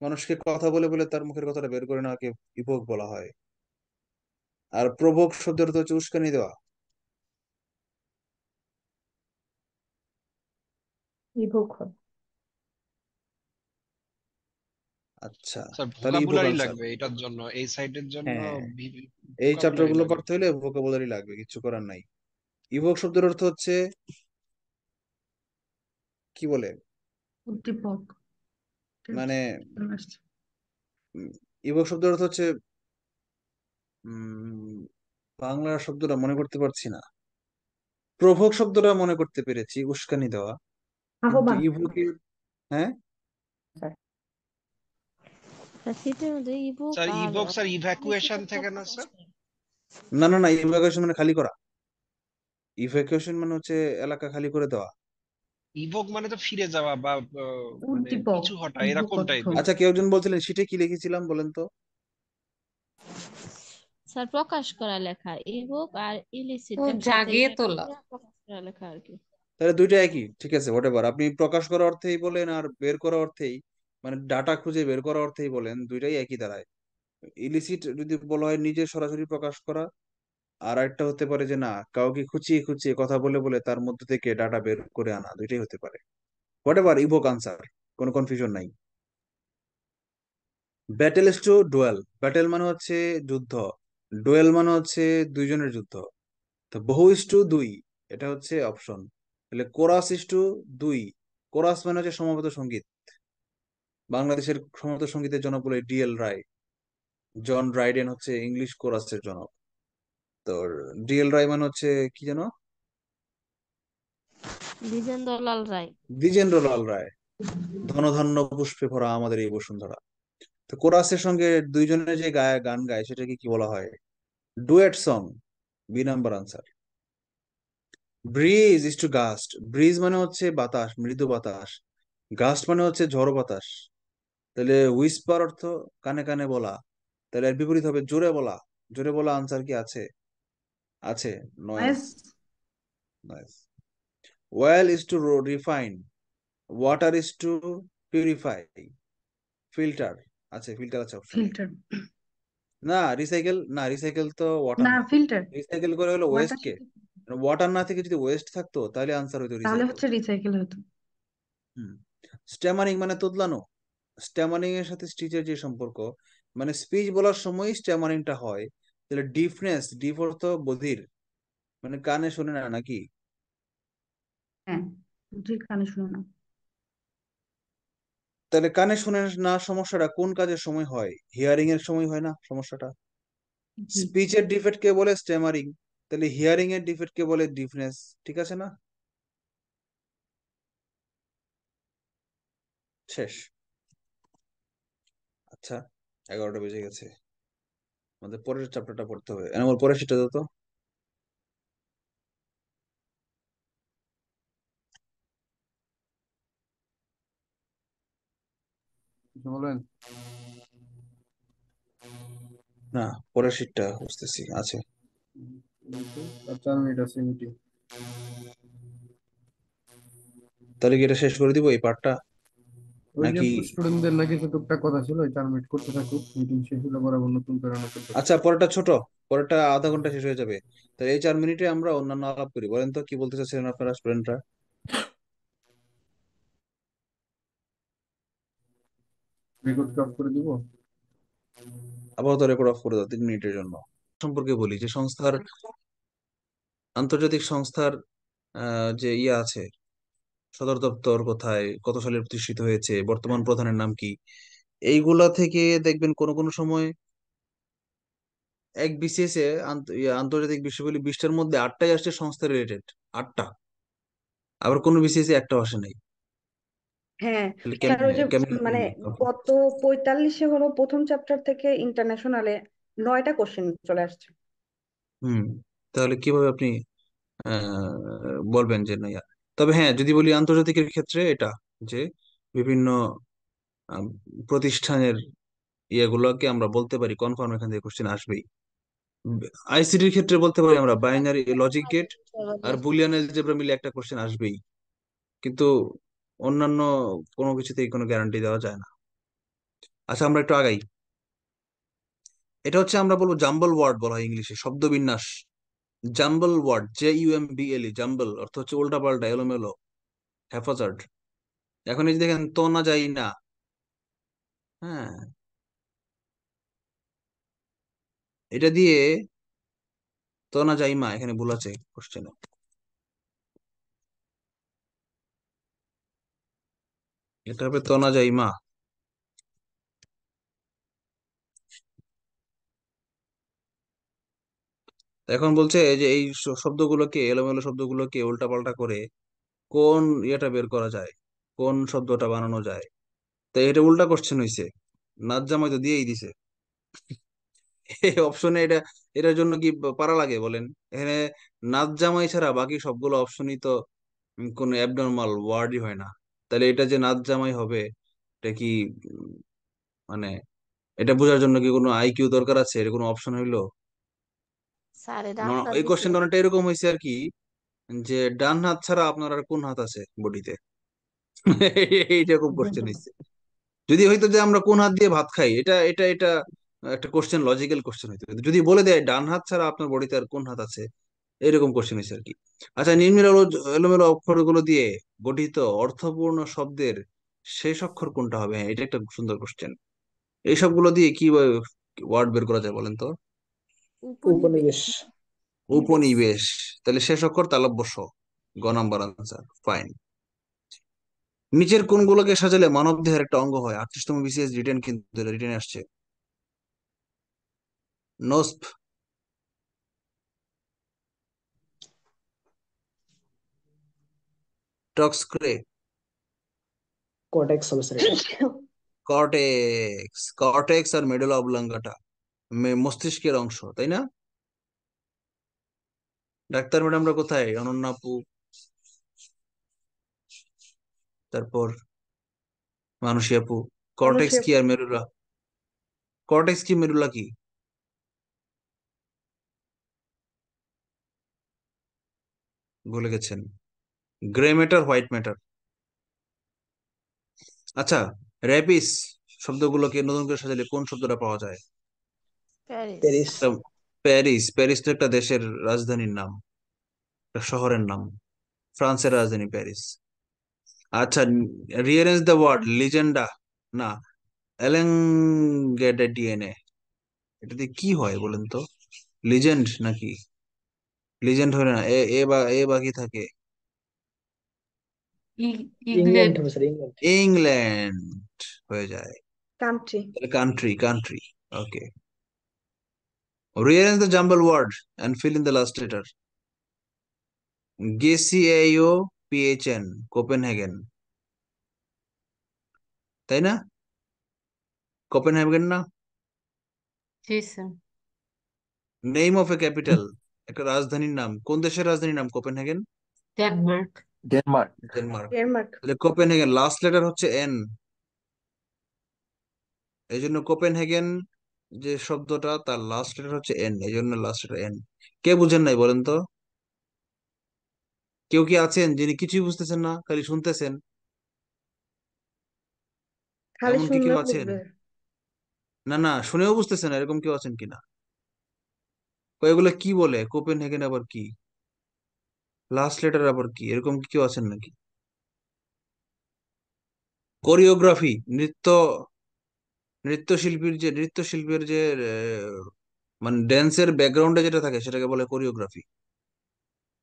মানুষকে কথা বলে বলে তার মুখের কথাটা বের করে নেওয়াকে ইভোক বলা হয়। আর প্রভোক শব্দের অর্থ হচ্ছে উস্কানি দেওয়া। ইভোক আচ্ছা তাহলে ভোকাবুলারি লাগবে এটার জন্য এই সাইটের জন্য হ্যাঁ এই চ্যাপ্টারগুলো লাগবে। পড়তে হলে ভোকাবুলারি লাগবে কিছু করার নাই। ইভোক শব্দের অর্থ হচ্ছে কি বলে? উদ্দীপক। মানে ইভোক শব্দের অর্থ হচ্ছে উম বাংলা শব্দটা মনে করতে পারছি না। প্রভোগ শব্দটা মনে করতে পেরেছি উস্কানি দেওয়া। হ্যাঁ? স্যার ইভোক স্যার আর ইভোক স্যার ইলিসিট ইভ্যাকুয়েশন থেকে না স্যার না না না ইভ্যাকুয়েশন মানে খালি করা। ইভ্যাকুয়েশন মানে হচ্ছে এলাকা খালি করে দেওয়া। ইভোক মানে তো ফিরে যাওয়া বা মানে উদ্দীপক পিছু হটা এরকম টাইপের আচ্ছা কেউ একজন বলছিলেন সিটে কি লিখেছিলাম বলেন তো? স্যার প্রকাশ করা লেখা ইভোক আর ইলিসিট জাগিয়ে তোলা। প্রকাশ করা লেখা আর কি। তাহলে দুইটা একই ঠিক আছে হোয়াটএভার আপনি প্রকাশ করা অর্থেই বলেন আর বের করা অর্থেই মানে ডাটা খুঁজে বের করা অর্থেই বলেন দুইটাই একই দাঁড়ায়। ইলিসিট যদি বলা হয় নিজে সরাসরি প্রকাশ করা আর একটা হতে পারে যে, না, কাউকে খুঁচিয়ে খুঁচিয়ে কথা বলে বলে তার মধ্যে থেকে ডাটা বের করে আনা দুইটাই হতে পারে। হোয়াটএভার ইভোক আনসার কোনো কনফিউশন নাই। Battle is to duel battle মানে হচ্ছে যুদ্ধ। ডুয়েল মানে হচ্ছে দুইজনের যুদ্ধ। তো বহু ইস টু দুই, এটা হচ্ছে অপশন তাহলে কোরাস ইস টু দুই। কোরাস মানে হচ্ছে সমবেত সংগীত। বাংলাদেশের সমবেত সঙ্গীতের জনক বলে ডিএল রায় জন রাইডেন হচ্ছে ইংলিশ কোরাসের জনক। তো ডিএল রায় মানে হচ্ছে কি যেন? দ্বিজেন্দ্রলাল রায়। দ্বিজেন্দ্রলাল রায়। ধনধান্য পুষ্পে ভরা আমাদের এই বসুন্ধরা। তো কোরাসের সঙ্গে দুইজনে যে গায় গান গায় সেটাকে কি বলা হয়? Duet song B number answer breeze is to gust breeze মানে হচ্ছে বাতাস মৃদু বাতাস। গাস্ট মানে হচ্ছে ঝড় বাতাস। তাহলে হুইসপার অর্থ কানে কানে বলা। তাহলে এর বিপরীত হবে জোরে বলা। জোরে বলা আনসার কি আছে? আছে noise noise well is to refine water is to purify filter আছে ফিল্টার আছে অপশনে ফিল্টার না রিসাইকেল না রিসাইকেল তো ওয়াটার না ফিল্টার রিসাইকেল করে হলো ওয়েস্ট ওয়াটার কে? ওয়াটার না থেকে যদি ওয়েস্ট থাকতো তাহলে আনসার হইতো তাহলে রিসাইকেল হচ্ছে রিসাইকেল হতো। হুম। স্ট্যামারিং মানে তোদলানো। স্ট্যামারিং এর সাথে স্টিচের যে সম্পর্ক মানে স্পিচ বলার সময় স্ট্যামারিংটা হয়। তাহলে ডিফনেস ডিফ অর্থ বধির মানে কানে শোনে না নাকি? হ্যাঁ বুঝি কানে শুনে না। তাহলে কানে শুনে না সমস্যাটা কোন কাজের সময় হয়? হিয়ারিং এর সময় হয় না সমস্যাটা? স্পিচের ডিফেক্ট কে বলে স্টেমারিং তাহলে হিয়ারিং এর ডিফেক্ট কে বলে ডিফনেস ঠিক আছে না? শেষ। আচ্ছা এগারোটা বেজে গেছে। আমাদের পরের চ্যাপ্টারটা পড়তে হবে। এনামল পরের সেটা দাও তো। বলেন? না পরের শীটটা বুঝতেছি আছে। চার মিনিট আছে মিটিং তাহলে কি এটা শেষ করে দিব এই পার্টটা নাকি স্টুডেন্টদের নাকি কিছু টুকটাক কথা ছিল চার মিনিট করতে থাকুক মিটিং শেষ হলে বরাবর নতুন করে নতুন আচ্ছা পরেরটা ছোট পরেরটা আধা ঘণ্টা শেষ হয়ে যাবে। তাহলে এই চার মিনিটে আমরা অন্যান্য আলাপ করি বলেন তো কি বলতে চাচ্ছিলেন আপনারা স্টুডেন্টরা রেকর্ড অফ করে দিব। আপাতত রেকর্ড অফ করে দাও তিন মিনিটের জন্য। সম্পর্কে বলি যে সংস্থার আন্তর্জাতিক সংস্থার যে ইয়ে আছে সদর দপ্তর কোথায়? কত সালে প্রতিষ্ঠিত হয়েছে? বর্তমান প্রধানের নাম কি? এইগুলা থেকে দেখবেন কোন কোন সময় এক বিসিএস এ ইয়ে, আন্তর্জাতিক বিষয়গুলি বিশটার মধ্যে আটটাই আসছে সংস্থা রিলেটেড আটটা। আবার কোনো বিসিএস এ একটাও আসে নাই। হ্যাঁ স্যার ওই যে মানে গত পঁয়তাল্লিশে হলো প্রথম চ্যাপ্টার থেকে ইন্টারন্যাশনালে নয়টা কোশ্চেন চলে আসছে। হুম তাহলে কীভাবে আপনি বলবেন যে না। তবে হ্যাঁ যদি বলি আন্তর্জাতিকের ক্ষেত্রে এটা যে বিভিন্ন প্রতিষ্ঠানের ইয়েগুলোকে আমরা বলতে পারি কনফার্ম এখান থেকে কোশ্চেন আসবেই। আইসিটির ক্ষেত্রে বলতে পারি আমরা বাইনারি লজিক গেট আর বুলিয়ান এলজেব্রা মিলে একটা কোশ্চেন আসবেই। কিন্তু অন্যান্য কোনো কিছুতেই কোনো গ্যারান্টি দেওয়া যায় না। আচ্ছা আমরা একটু আগাই। এটা হচ্ছে আমরা বলব জাম্বল ওয়ার্ড বলা হয় ইংলিশে, শব্দবিন্যাস। Jumble word J U M B jumble অর্থ হচ্ছে উল্টাপাল্টা এলোমেলো হ্যাফাজার্ড এখন এই যে দেখেন, তো না যাই না। হ্যাঁ। এটা দিয়ে তনা জাইমা এখানে ভুল আছে কোশ্চেনে এটা হবে তনা জাইমা এখন বলছে যে এই শব্দগুলোকে, এলোমেলো শব্দগুলোকে উল্টাপাল্টা করে কোন ইয়েটা বের করা যায়? কোন শব্দটা বানানো যায়? তো এটা উল্টা কোশ্চেন হইছে। নাচ জামাই তো দিয়েই দিছে। অপশনে এটা, এটার জন্য কি পারা লাগে বলেন? এখানে নাচ জামাই ছাড়া বাকি সবগুলো অপশনই তো কোনো অ্যাবনর্মাল ওয়ার্ডই হয় না। তাহলে এটা যে নাচ জামাই হবে, এটা কি মানে এটা বোঝার জন্য কি কোনো আইকিউ দরকার আছে? এর কোনো অপশন হইল স্যার এটা ন- আপনার এই দিছে কোশ্চেনটা অনেকটা এরকম হয়েছে আর কি যে ডান হাত ছাড়া আপনার আর কোন হাত আছে বডিতে? এইরকম কোশ্চেন হয়েছে। যদি হইতো যে আমরা কোন হাত দিয়ে ভাত খাই এটা এটা এটা একটা কোশ্চেন লজিক্যাল কোশ্চেন হইতো। যদি বলে দেয় ডান হাত ছাড়া আপনার বডিতে আর কোন হাত আছে এরকম কোশ্চেন হয়েছে আর কি। আচ্ছা নিম্নের এলো- এলোমেলো অক্ষরগুলো দিয়ে গঠিত অর্থপূর্ণ শব্দের শেষ অক্ষর কোনটা হবে? হ্যাঁ এটা একটা সুন্দর কোশ্চেন এই সবগুলো দিয়ে কি ওয়ার্ড বের করা যায় বলেন তো? উপনিবেশ। উপনিবেশ। তাহলে শেষ অক্ষর তালব্য শ গ নাম্বার আনসার ফাইন নিচের কোনগুলোকে সাজালে মানব দেহের একটা অঙ্গ হয়। আটত্রিশতম বিসিএস রিটেন কিন্তু রিটেন আসছে। নোস্প টক্সক্রে হবে স্যার কর্টেক্স কর্টেক্স আর মেডুলা অবলাঙ্গাটা মস্তিষ্কের অংশ তাই না? ডাক্তার ম্যাডামরা কোথায়? অনন্যাপু তারপর মানসী আপু। কর্টেক্স কি আর মেরুলা? কর্টেক্স কি মেরুলা কি? ভুলে গেছেন। গ্রে ম্যাটার হোয়াইট ম্যাটার আচ্ছা র্যাপিস শব্দগুলোকে নতুন করে সাজালে কোন শব্দটা পাওয়া যায়? প্যারিস। প্যারিস। প্যারিস তো একটা দেশের রাজধানীর নাম। একটা শহরের নাম। ফ্রান্সের রাজধানী প্যারিস। আচ্ছা রিয়ারেঞ্জ দ্য ওয়ার্ড লিজেন্ডা না এলেঙ্গেডে ডিএনএ এটা দিয়ে কি হয় বলেন তো? লিজেন্ড নাকি? লিজেন্ড হয় না এ এ বা এ বাকি থাকে? ইংল্যান্ড। ইংল্যান্ড হয়ে যায়। Country country country okay rearrange the jumble word and fill in the last letter. GCAO PHN তাই না? কোপেনহেগেন না? জি sir. Name of a capital একটা রাজধানীর নাম। কোন দেশের রাজধানীর নাম? Copenhagen Denmark Denmark Denmark Denmark তাহলে কোপেনহেগেন লাস্ট লেটার হচ্ছে এন এই জন্য কোপেনহেগেন যে শব্দটা তার লাস্ট লেটার হচ্ছে এন এই জন্য লাস্ট লেটার এন কে বুঝেন নাই বলেন তো? কেউ কি আছেন যিনি কিছুই বুঝতেছেন না খালি শুনতেছেন? খালি এমন কি কেউ আছেন? বুঝবে। না না শুনেও বুঝতেছেন না এরকম কেউ আছেন কিনা? এগুলো কি বলে? কোপেনহেগেন আবার কি? লাস্ট লেটার আবার কি? এরকম কি কেউ আছেন নাকি? কোরিওগ্রাফি নৃত্য নৃত্যশিল্পীর যে, নৃত্যশিল্পের যে মানে ড্যান্সের ব্যাকগ্রাউন্ডে যেটা থাকে, সেটাকে বলে কোরিওগ্রাফি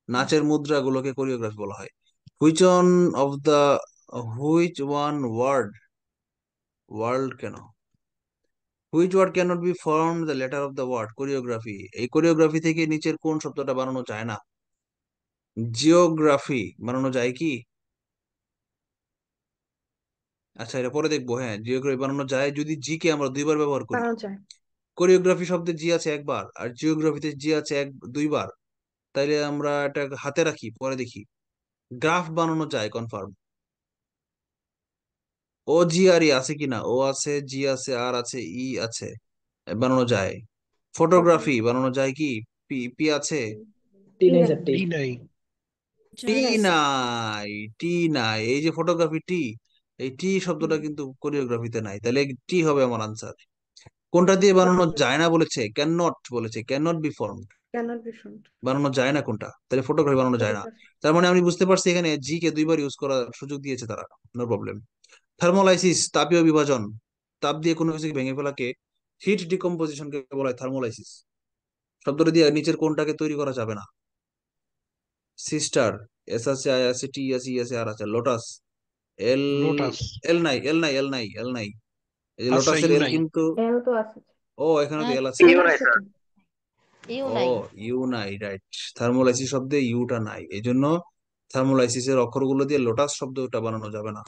নাচের মুদ্রাগুলোকে কোরিওগ্রাফি বলা হয়। Which one of the which one word world কেন? Which word can't be form the letter of the word choreography এই কোরিওগ্রাফি থেকে নিচের কোন শব্দটা বানানো যায় না? জিওগ্রাফি বানানো যায় কি? আচ্ছা এটা পরে দেখব হ্যাঁ জিওগ্রাফি বানানো যায়। যদি জি কে আমরা দুইবার ব্যবহার করি। বানানো যায়। কোরিওগ্রাফি শব্দে জি আছে একবার আর জিওগ্রাফিতে জি আছে এক দুইবার। তাইলে আমরা এটা হাতে রাখি পরে দেখি। গ্রাফ বানানো যায় কনফার্ম ও জি আর ই আছে কিনা? ও আছে জি আছে আর আছে ই আছে বানানো যায়। ফটোগ্রাফি বানানো যায় কি? পি পি আছে? টি নাই টি নাই। টি নাই এই যে ফটোগ্রাফি টি এই টি শব্দটা কিন্তু কোরিওগ্রাফিতে নাই। তাহলে টি হবে আমার আনসার কোনটা দিয়ে বানানো যায় না বলেছে? ক্যান নট বলেছে can not be form formed বানানো যায় না কোনটা? তাহলে ফটোগ্রাফি বানানো যায় না। তার মানে আমি বুঝতে পারছি এখানে জি কে দুইবার ইউজ করার সুযোগ দিয়েছে তারা। নো প্রবলেম থার্মোলাইসিস তাপীয় বিভাজন। তাপ দিয়ে কোনো কিছু ভেঙে ফেলাকে হিট ডিকম্পোজিশনকে বলা হয় থার্মোলাইসিস শব্দটা দিয়ে নিচের কোনটাকে তৈরি করা যাবে না। সিস্টার এস আছে আই আছে টি আছে ই আছে আর আছে। লোটাস এল লোটাস এল নাই এল নাই এল নাই এল নাই। এই যে আচ্ছা লোটাসের এল কিন্তু এল তো আছে। ও এখানে তো হ্যাঁ এল আছে। ইউ আছে তো ইউ ও ইউ নাই রাইট থার্মোলাইসিস শব্দে ইউটা নাই। এই জন্য থার্মোলাইসিসের অক্ষরগুলো দিয়ে লোটাস শব্দটা বানানো যাবে না।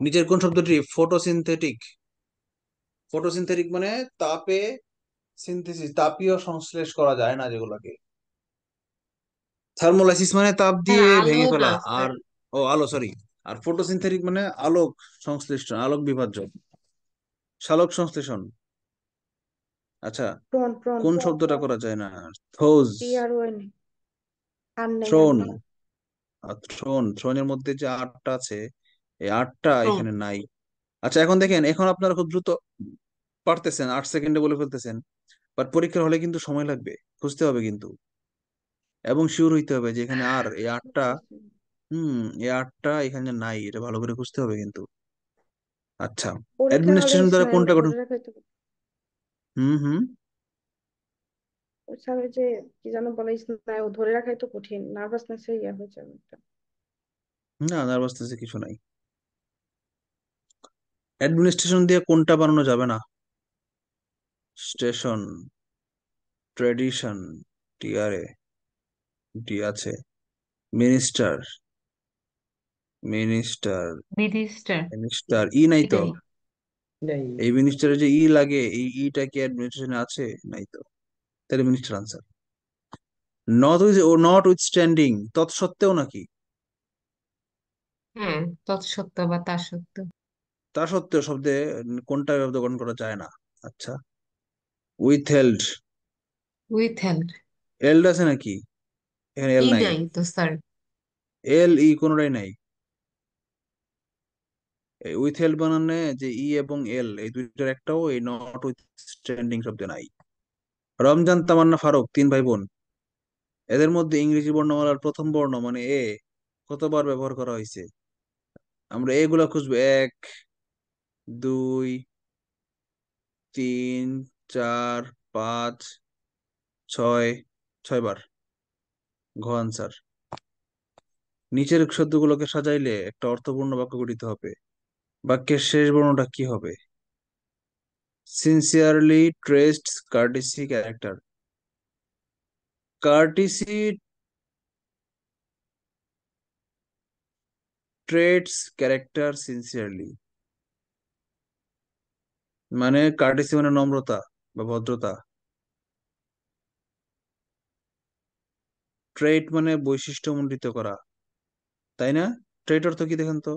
নিচের কোন শব্দটি? ফটোসিনথেটিক ফটোসিনথেটিক মানে তাপে সিনথেসিস তাপীয় সংশ্লেষ করা যায় না যেগুলোকে। থার্মোলাইসিস মানে তাপ হ্যাঁ দিয়ে ভেঙে ফেলা। আর ও আলো সরি আর ফটোসিনথেটিক মানে আলোক সংশ্লিষ্ট আলোক বিভাজ্য। সালোক সংশ্লেষণ। আচ্ছা কোন শব্দটা করা যায় না? থোজ। থ্রোন থ্রোন থ্রোনের মধ্যে যে আটটা আছে এই আটটা এখানে নাই। আচ্ছা এখন দেখেন এখন আপনারা খুব দ্রুত পারতেছেন আট সেকেন্ডে বলে ফেলতেছেন। বাট পরীক্ষার হলে কিন্তু সময় লাগবে খুঁজতে হবে কিন্তু। এবং শিওর হইতে হবে যে এখানে আর এই আটটা হুম এই আটটা এখানে নাই এটা ভালো করে খুঁজতে হবে কিন্তু। আচ্ছা পরীক্ষার হলে অ্যাডমিনিস্ট্রেশন দ্বারা কোনটা গঠন রাখাই তো হুম হুম। স্যার ওই যে কি যেন বলে স্নায়ু ধরে রাখাই তো কঠিন নার্ভাসনেস ইয়ে হয়ে যাবে একটা। না নার্ভাসনেস কিছু নাই। অ্যাডমিনিস্ট্রেশন দিয়ে কোনটা বানানো যাবে না? স্টেশন ট্রেডিশন টিআরএ ডি আছে। Minister minister minister minister E নাই তো? নাই. এই মিনিস্টারে যে ই লাগে এই ইটা কি অ্যাডমিনিস্ট্রেশনে আছে? নাই তো। তাহলে minister answer not with O notwithstanding তৎসত্ত্বেও নাকি? হ্যাঁ তৎসত্ত্বেও বা তা সত্ত্বেও। তা সত্ত্বেও শব্দে কোনটা গ্রহণ করা যায় না? আচ্ছা। উইথ হেল্ড উইথ হেল্ড এল্ড আছে নাকি? এখানে এল নাই। নাই তো স্যার এল ই কোনোটাই নাই। উইথ হেল্ড বানানে যে ই এবং এল এই দুইটার একটাও এই নট উইথ স্ট্যান্ডিং শব্দে নাই। রমজান তামান্না ফারুক, তিন ভাই বোন এদের মধ্যে ইংরেজি বর্ণমালার প্রথম বর্ণ মানে এ, কতবার ব্যবহার করা হয়েছে? আমরা এগুলা খুঁজবো। এক, দুই, তিন, চার, পাঁচ, ছয়, ছয়বার। ঘ আনসার নিচের শব্দগুলোকে সাজাইলে একটা অর্থপূর্ণ বাক্য গঠিত হবে। বাক্যের শেষ বর্ণটা কি হবে? Sincerely traced courtesy character courtesy traits character sincerely মানে কার্টিসি মানে নম্রতা বা ভদ্রতা। ট্রেট মানে বৈশিষ্ট্য বৈশিষ্ট্যমণ্ডিত করা। তাই না? ট্রেট অর্থ কি দেখেন তো?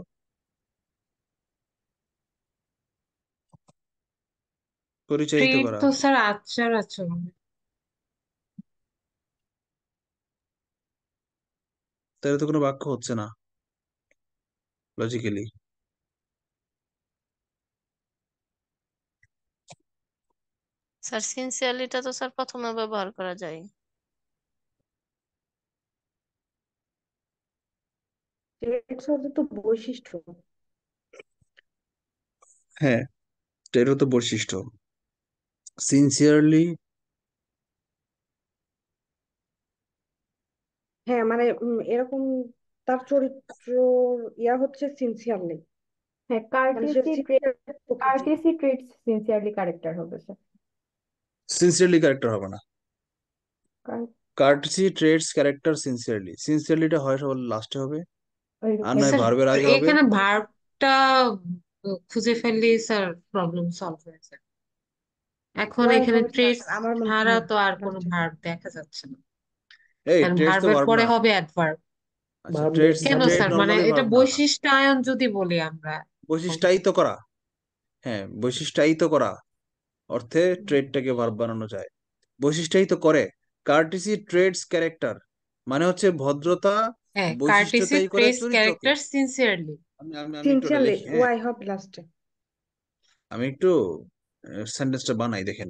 পরিচায়িত ট্রেড করা তো স্যার আচার আচরণ। তাহলে তো কোনো বাক্য হচ্ছে না লজিক্যালি স্যার সিনসিয়ারলিটা তো স্যার প্রথমে ব্যবহার করা যায়। তো বৈশিষ্ট্য। হ্যাঁ এটারও তো বৈশিষ্ট্য। সিনসিয়ারলি হ্যাঁ মানে উম, এরকম তার চরিত্র ইয়া হচ্ছে সিনসিয়ারলি হ্যাঁ মানে সে কার্টেসি প্রকৃতির ট্রেডস সিনসিয়ারলি ক্যারেক্টার হবে স্যার সিনসিয়ারলি ক্যারেক্টার হবে না। কার- কার্টসি ট্রেটস ক্যারেক্টার সিনসিয়ারলি সিনসিয়ারলিটা হয় সবার লাস্টে হবে। আর নয় স্যার ভার্বের আগে হবে। এখানে ভার্বটা খুঁজে ফেললেই স্যার প্রবলেম সলভ হয়ে যায়। এখন এখানে ট্রেস আমার মনে ছাড়া তো আর কোনো ভার্ব দেখা যাচ্ছে না। এই কারণ ট্রেটস তো ভার্বের ভার্ব পরে না। হবে অ্যাডভার্ব আচ্ছা ভার্ব ট্রেটস কেন ট্রেট স্যার মানে নর্মালি এটা ভার্ব না। বৈশিষ্ট্যায়ন যদি বলি আমরা বৈশিষ্ট্যায়িত করা। হ্যাঁ বৈশিষ্ট্যায়িত করা। অর্থে ট্রেডটাকে ভার্ব বানানো যায়। বৈশিষ্ট্যায়িত করে। কার্টিসি ট্রেডস ক্যারেক্টার মানে হচ্ছে ভদ্রতা হ্যাঁ কার্টেসি বৈশিষ্ট্যতাই করে ট্রেস চরিত্রকে ক্যারেক্টার সিনসিয়ারলি আমি আমি আমি একটু ওটা সিনসিয়ারলি লিখি হ্যাঁ। ওয়াই হবে লাস্টে আমি একটু সেন্টেন্সটা বানাই দেখেন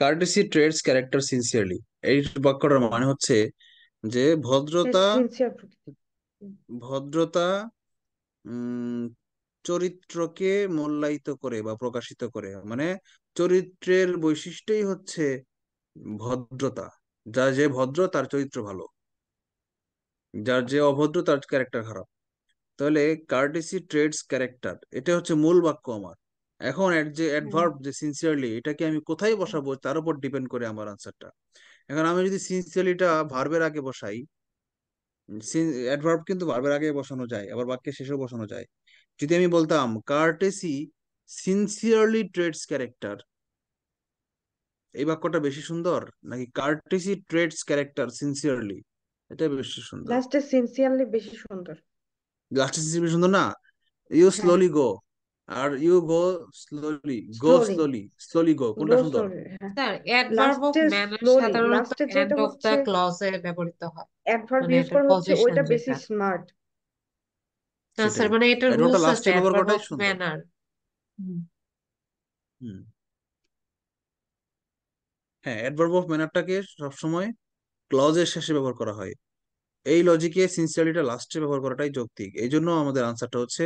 কার্টেসি ট্রেডস ক্যারেক্টার সিনসিয়ারলি এই বাক্যটার মানে হচ্ছে যে ভদ্রতা ভদ্রতা উম চরিত্রকে মূল্যায়িত করে বা প্রকাশিত করে। মানে চরিত্রের বৈশিষ্ট্যই হচ্ছে ভদ্রতা। যা যে ভদ্র তার চরিত্র ভালো। যার যে অভদ্র তার ক্যারেক্টার খারাপ। তাহলে কার্টেসি ট্রেডস ক্যারেক্টার এটা হচ্ছে মূল বাক্য আমার। এখন যে অ্যাডভার্ব যে সিনসিয়ারলি এটাকে আমি কোথায় বসাবো? তার উপর ডিপেন্ড করে আমার আনসারটা এখন আমি যদি সিনসিয়ারলিটা ভার্বের আগে বসাই অ্যাডভার্ব কিন্তু ভার্বের আগে বসানো যায় আবার বাক্যের শেষেও বসানো যায়। যদি আমি বলতাম কার্টেসি সিনসিয়ারলি ট্রেডস ক্যারেক্টার এই বাক্যটা বেশি সুন্দর? নাকি কার্টেসি ট্রেডস ক্যারেক্টার সিনসিয়ারলি এটা বেশি সুন্দর। লাস্টে সিনসিয়ারলি বেশি সুন্দর। লাস্টের বেশি সুন্দর না? You slowly go R you go slowly go slowly slowly go কোনটা সুন্দর? হ্যাঁ। স্যার অ্যাডভার্ব অফ ম্যানার সাধারণত এন্ড অফ দ্য ক্লজে ব্যবহৃত হয়। অ্যাডভার্ব মানে ইউজ করা হচ্ছে ওইটা বেশি স্মার্ট না স্যার মানে এটার রুলস আছে অ্যাডভার্ব অফ ম্যানার হুম। হ্যাঁ অ্যাডভার্ব অফ ম্যানারটাকে সবসময় ক্লজের শেষে ব্যবহার করা হয়। এই লজিকে সিনসিয়ারিটা লাস্টে ব্যবহার করাটাই যৌক্তিক। এই জন্য আমাদের আনসারটা হচ্ছে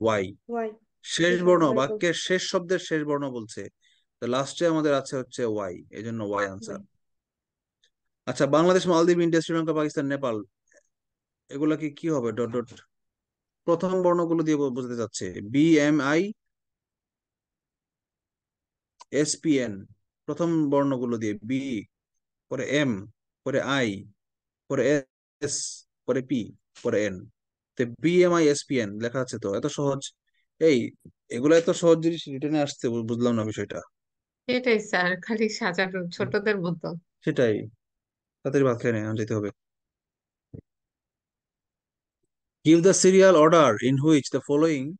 ওয়াই ওয়াই শেষ বর্ণ বাক্যের শেষ শব্দের শেষ বর্ণ বলছে। তো লাস্টে আমাদের আছে হচ্ছে ওয়াই এই জন্য ওয়াই আনসার আচ্ছা বাংলাদেশ মালদ্বীপ ইন্ডিয়া শ্রীলঙ্কা পাকিস্তান নেপাল এগুলা কি কি হবে? ডট ডট প্রথম বর্ণগুলো দিয়ে বোঝাতে যাচ্ছে B M I S P N প্রথম বর্ণগুলো দিয়ে বি পরে এম পরে আই পরে এস পরে পি পরে এন তো B M I S P N লেখা আছে তো এত সহজ। এই এগুলো এত সহজ জিনিস রিটেনে আসছে বু- বুঝলাম না বিষয়টা। এটাই স্যার খালি সাজানো ছোটদের মতো। সেটাই। তাড়াতাড়ি ভাত খেয়ে নেই যেতে হবে। Give the serial order in which the following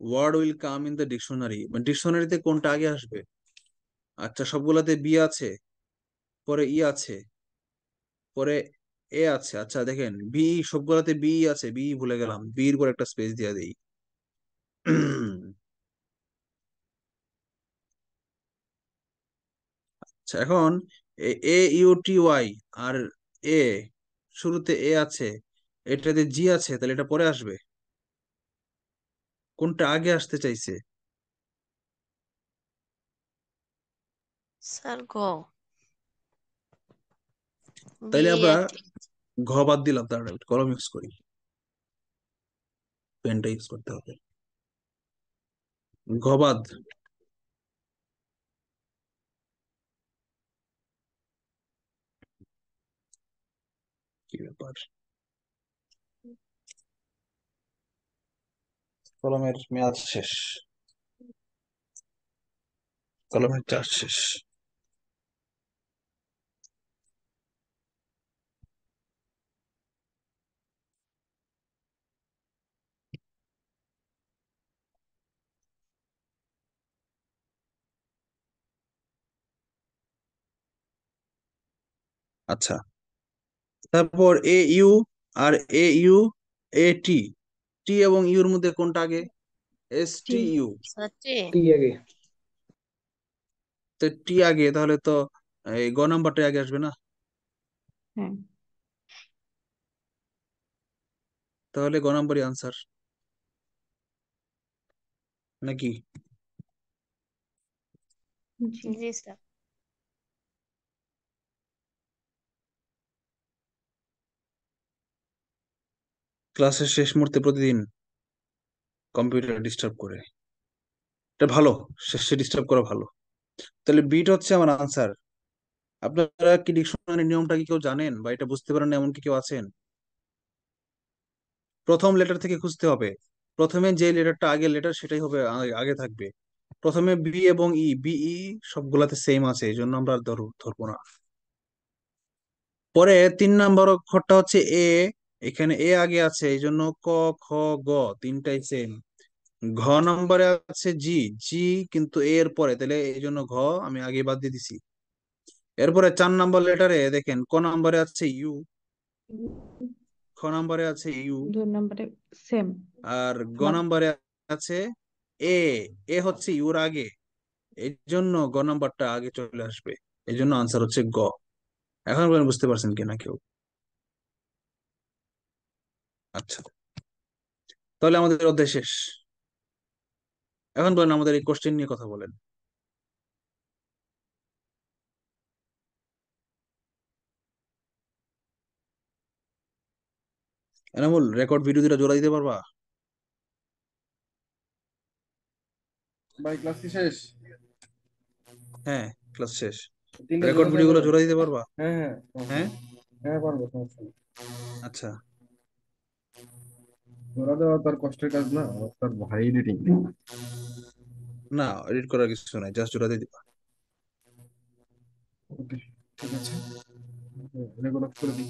word will come in the dictionary মানে ডিকশনারিতে কোনটা আগে আসবে? আচ্ছা সবগুলাতে বি আছে পরে ই আছে পরে এ আছে। আচ্ছা দেখেন বি সবগুলাতে বি আছে বি ভুলে গেলাম। বির পর একটা স্পেস দিয়ে দেই। আচ্ছা এখন এ ইউ টি ওয়াই আর এ শুরুতে এ আছে এটাতে জি আছে তাহলে এটা পরে আসবে। কোনটা আগে আসতে চাইছে? স্যার গ তাইলে আমরা ঘ বাদ দিলাম তাহলে কলম ইউজ করি। পেনটা ইউজ করতে হবে। ঘ বাদ কি ব্যাপার? কলমের মেয়াদ শেষ। কলমের চার্জ শেষ। আচ্ছা। তারপর এ you R A U A টি টি এবং ইউর মধ্যে কোনটা আগে? এস টি ইউ টি টি আগে। তো টি আগে তাহলে তো এই গ নাম্বারটা আগে আসবে না? হ্যাঁ। তাহলে গ নাম্বারই আনসার নাকি? জি। জি স্যার ক্লাসের শেষ মুহূর্তে প্রতিদিন কম্পিউটার ডিস্টার্ব করে। এটা ভালো শেষে ডিস্টার্ব করা ভালো। তাহলে বিট হচ্ছে আমার আনসার আপনারা কি ডিকশনারি নিয়মটা কি কেউ জানেন বা এটা বুঝতে পারেন এমন কি কেউ আছেন? প্রথম লেটার থেকে খুঁজতে হবে। প্রথমে যে লেটারটা আগে লেটার সেটাই হবে আগে থাকবে। প্রথমে বি এবং ই বিই সবগুলাতে সেম আছে এই জন্য আমরা ধরবো না। পরে তিন নাম্বার অক্ষরটা হচ্ছে এ এখানে এ আগে আছে এই জন্য ক খ গ তিনটাই সেম ঘ নম্বরে আছে জি জি কিন্তু এ এর পরে তাহলে এই জন্য ঘ আমি আগে বাদ দিয়ে দিছি। এরপরে চার নম্বর লেটারে দেখেন ক নম্বরে আছে ইউ খ নম্বরে আছে ইউ দুই নম্বরে সেম আর গ নাম্বারে আছে এ এ হচ্ছে ইউর আগে এই জন্য গ নাম্বারটা আগে চলে আসবে এই জন্য আনসার হচ্ছে গ। এখন বুঝতে পারছেন কিনা কেউ? আচ্ছা। তাহলে আমাদের অধ্যায় শেষ। এখন বলেন আমাদের এই কোশ্চেন নিয়ে কথা বলেন। এনামুল রেকর্ড ভিডিও দুটা জোড়া দিতে পারবা? ভাই ক্লাস কি শেষ? হ্যাঁ ক্লাস শেষ। রেকর্ড ভিডিও গুলো? জোড়া দিতে পারবা? হ্যাঁ হ্যাঁ। হ্যাঁ? হ্যাঁ পারব আচ্ছা। জোড়া দেওয়া তার কষ্টের কাজ না তার ভাই এডিটিং না এডিট করার কিছু নাই জাস্ট জোড়া দিয়ে দিবা। ওকে ঠিক আছে। রেকর্ড করে দিই।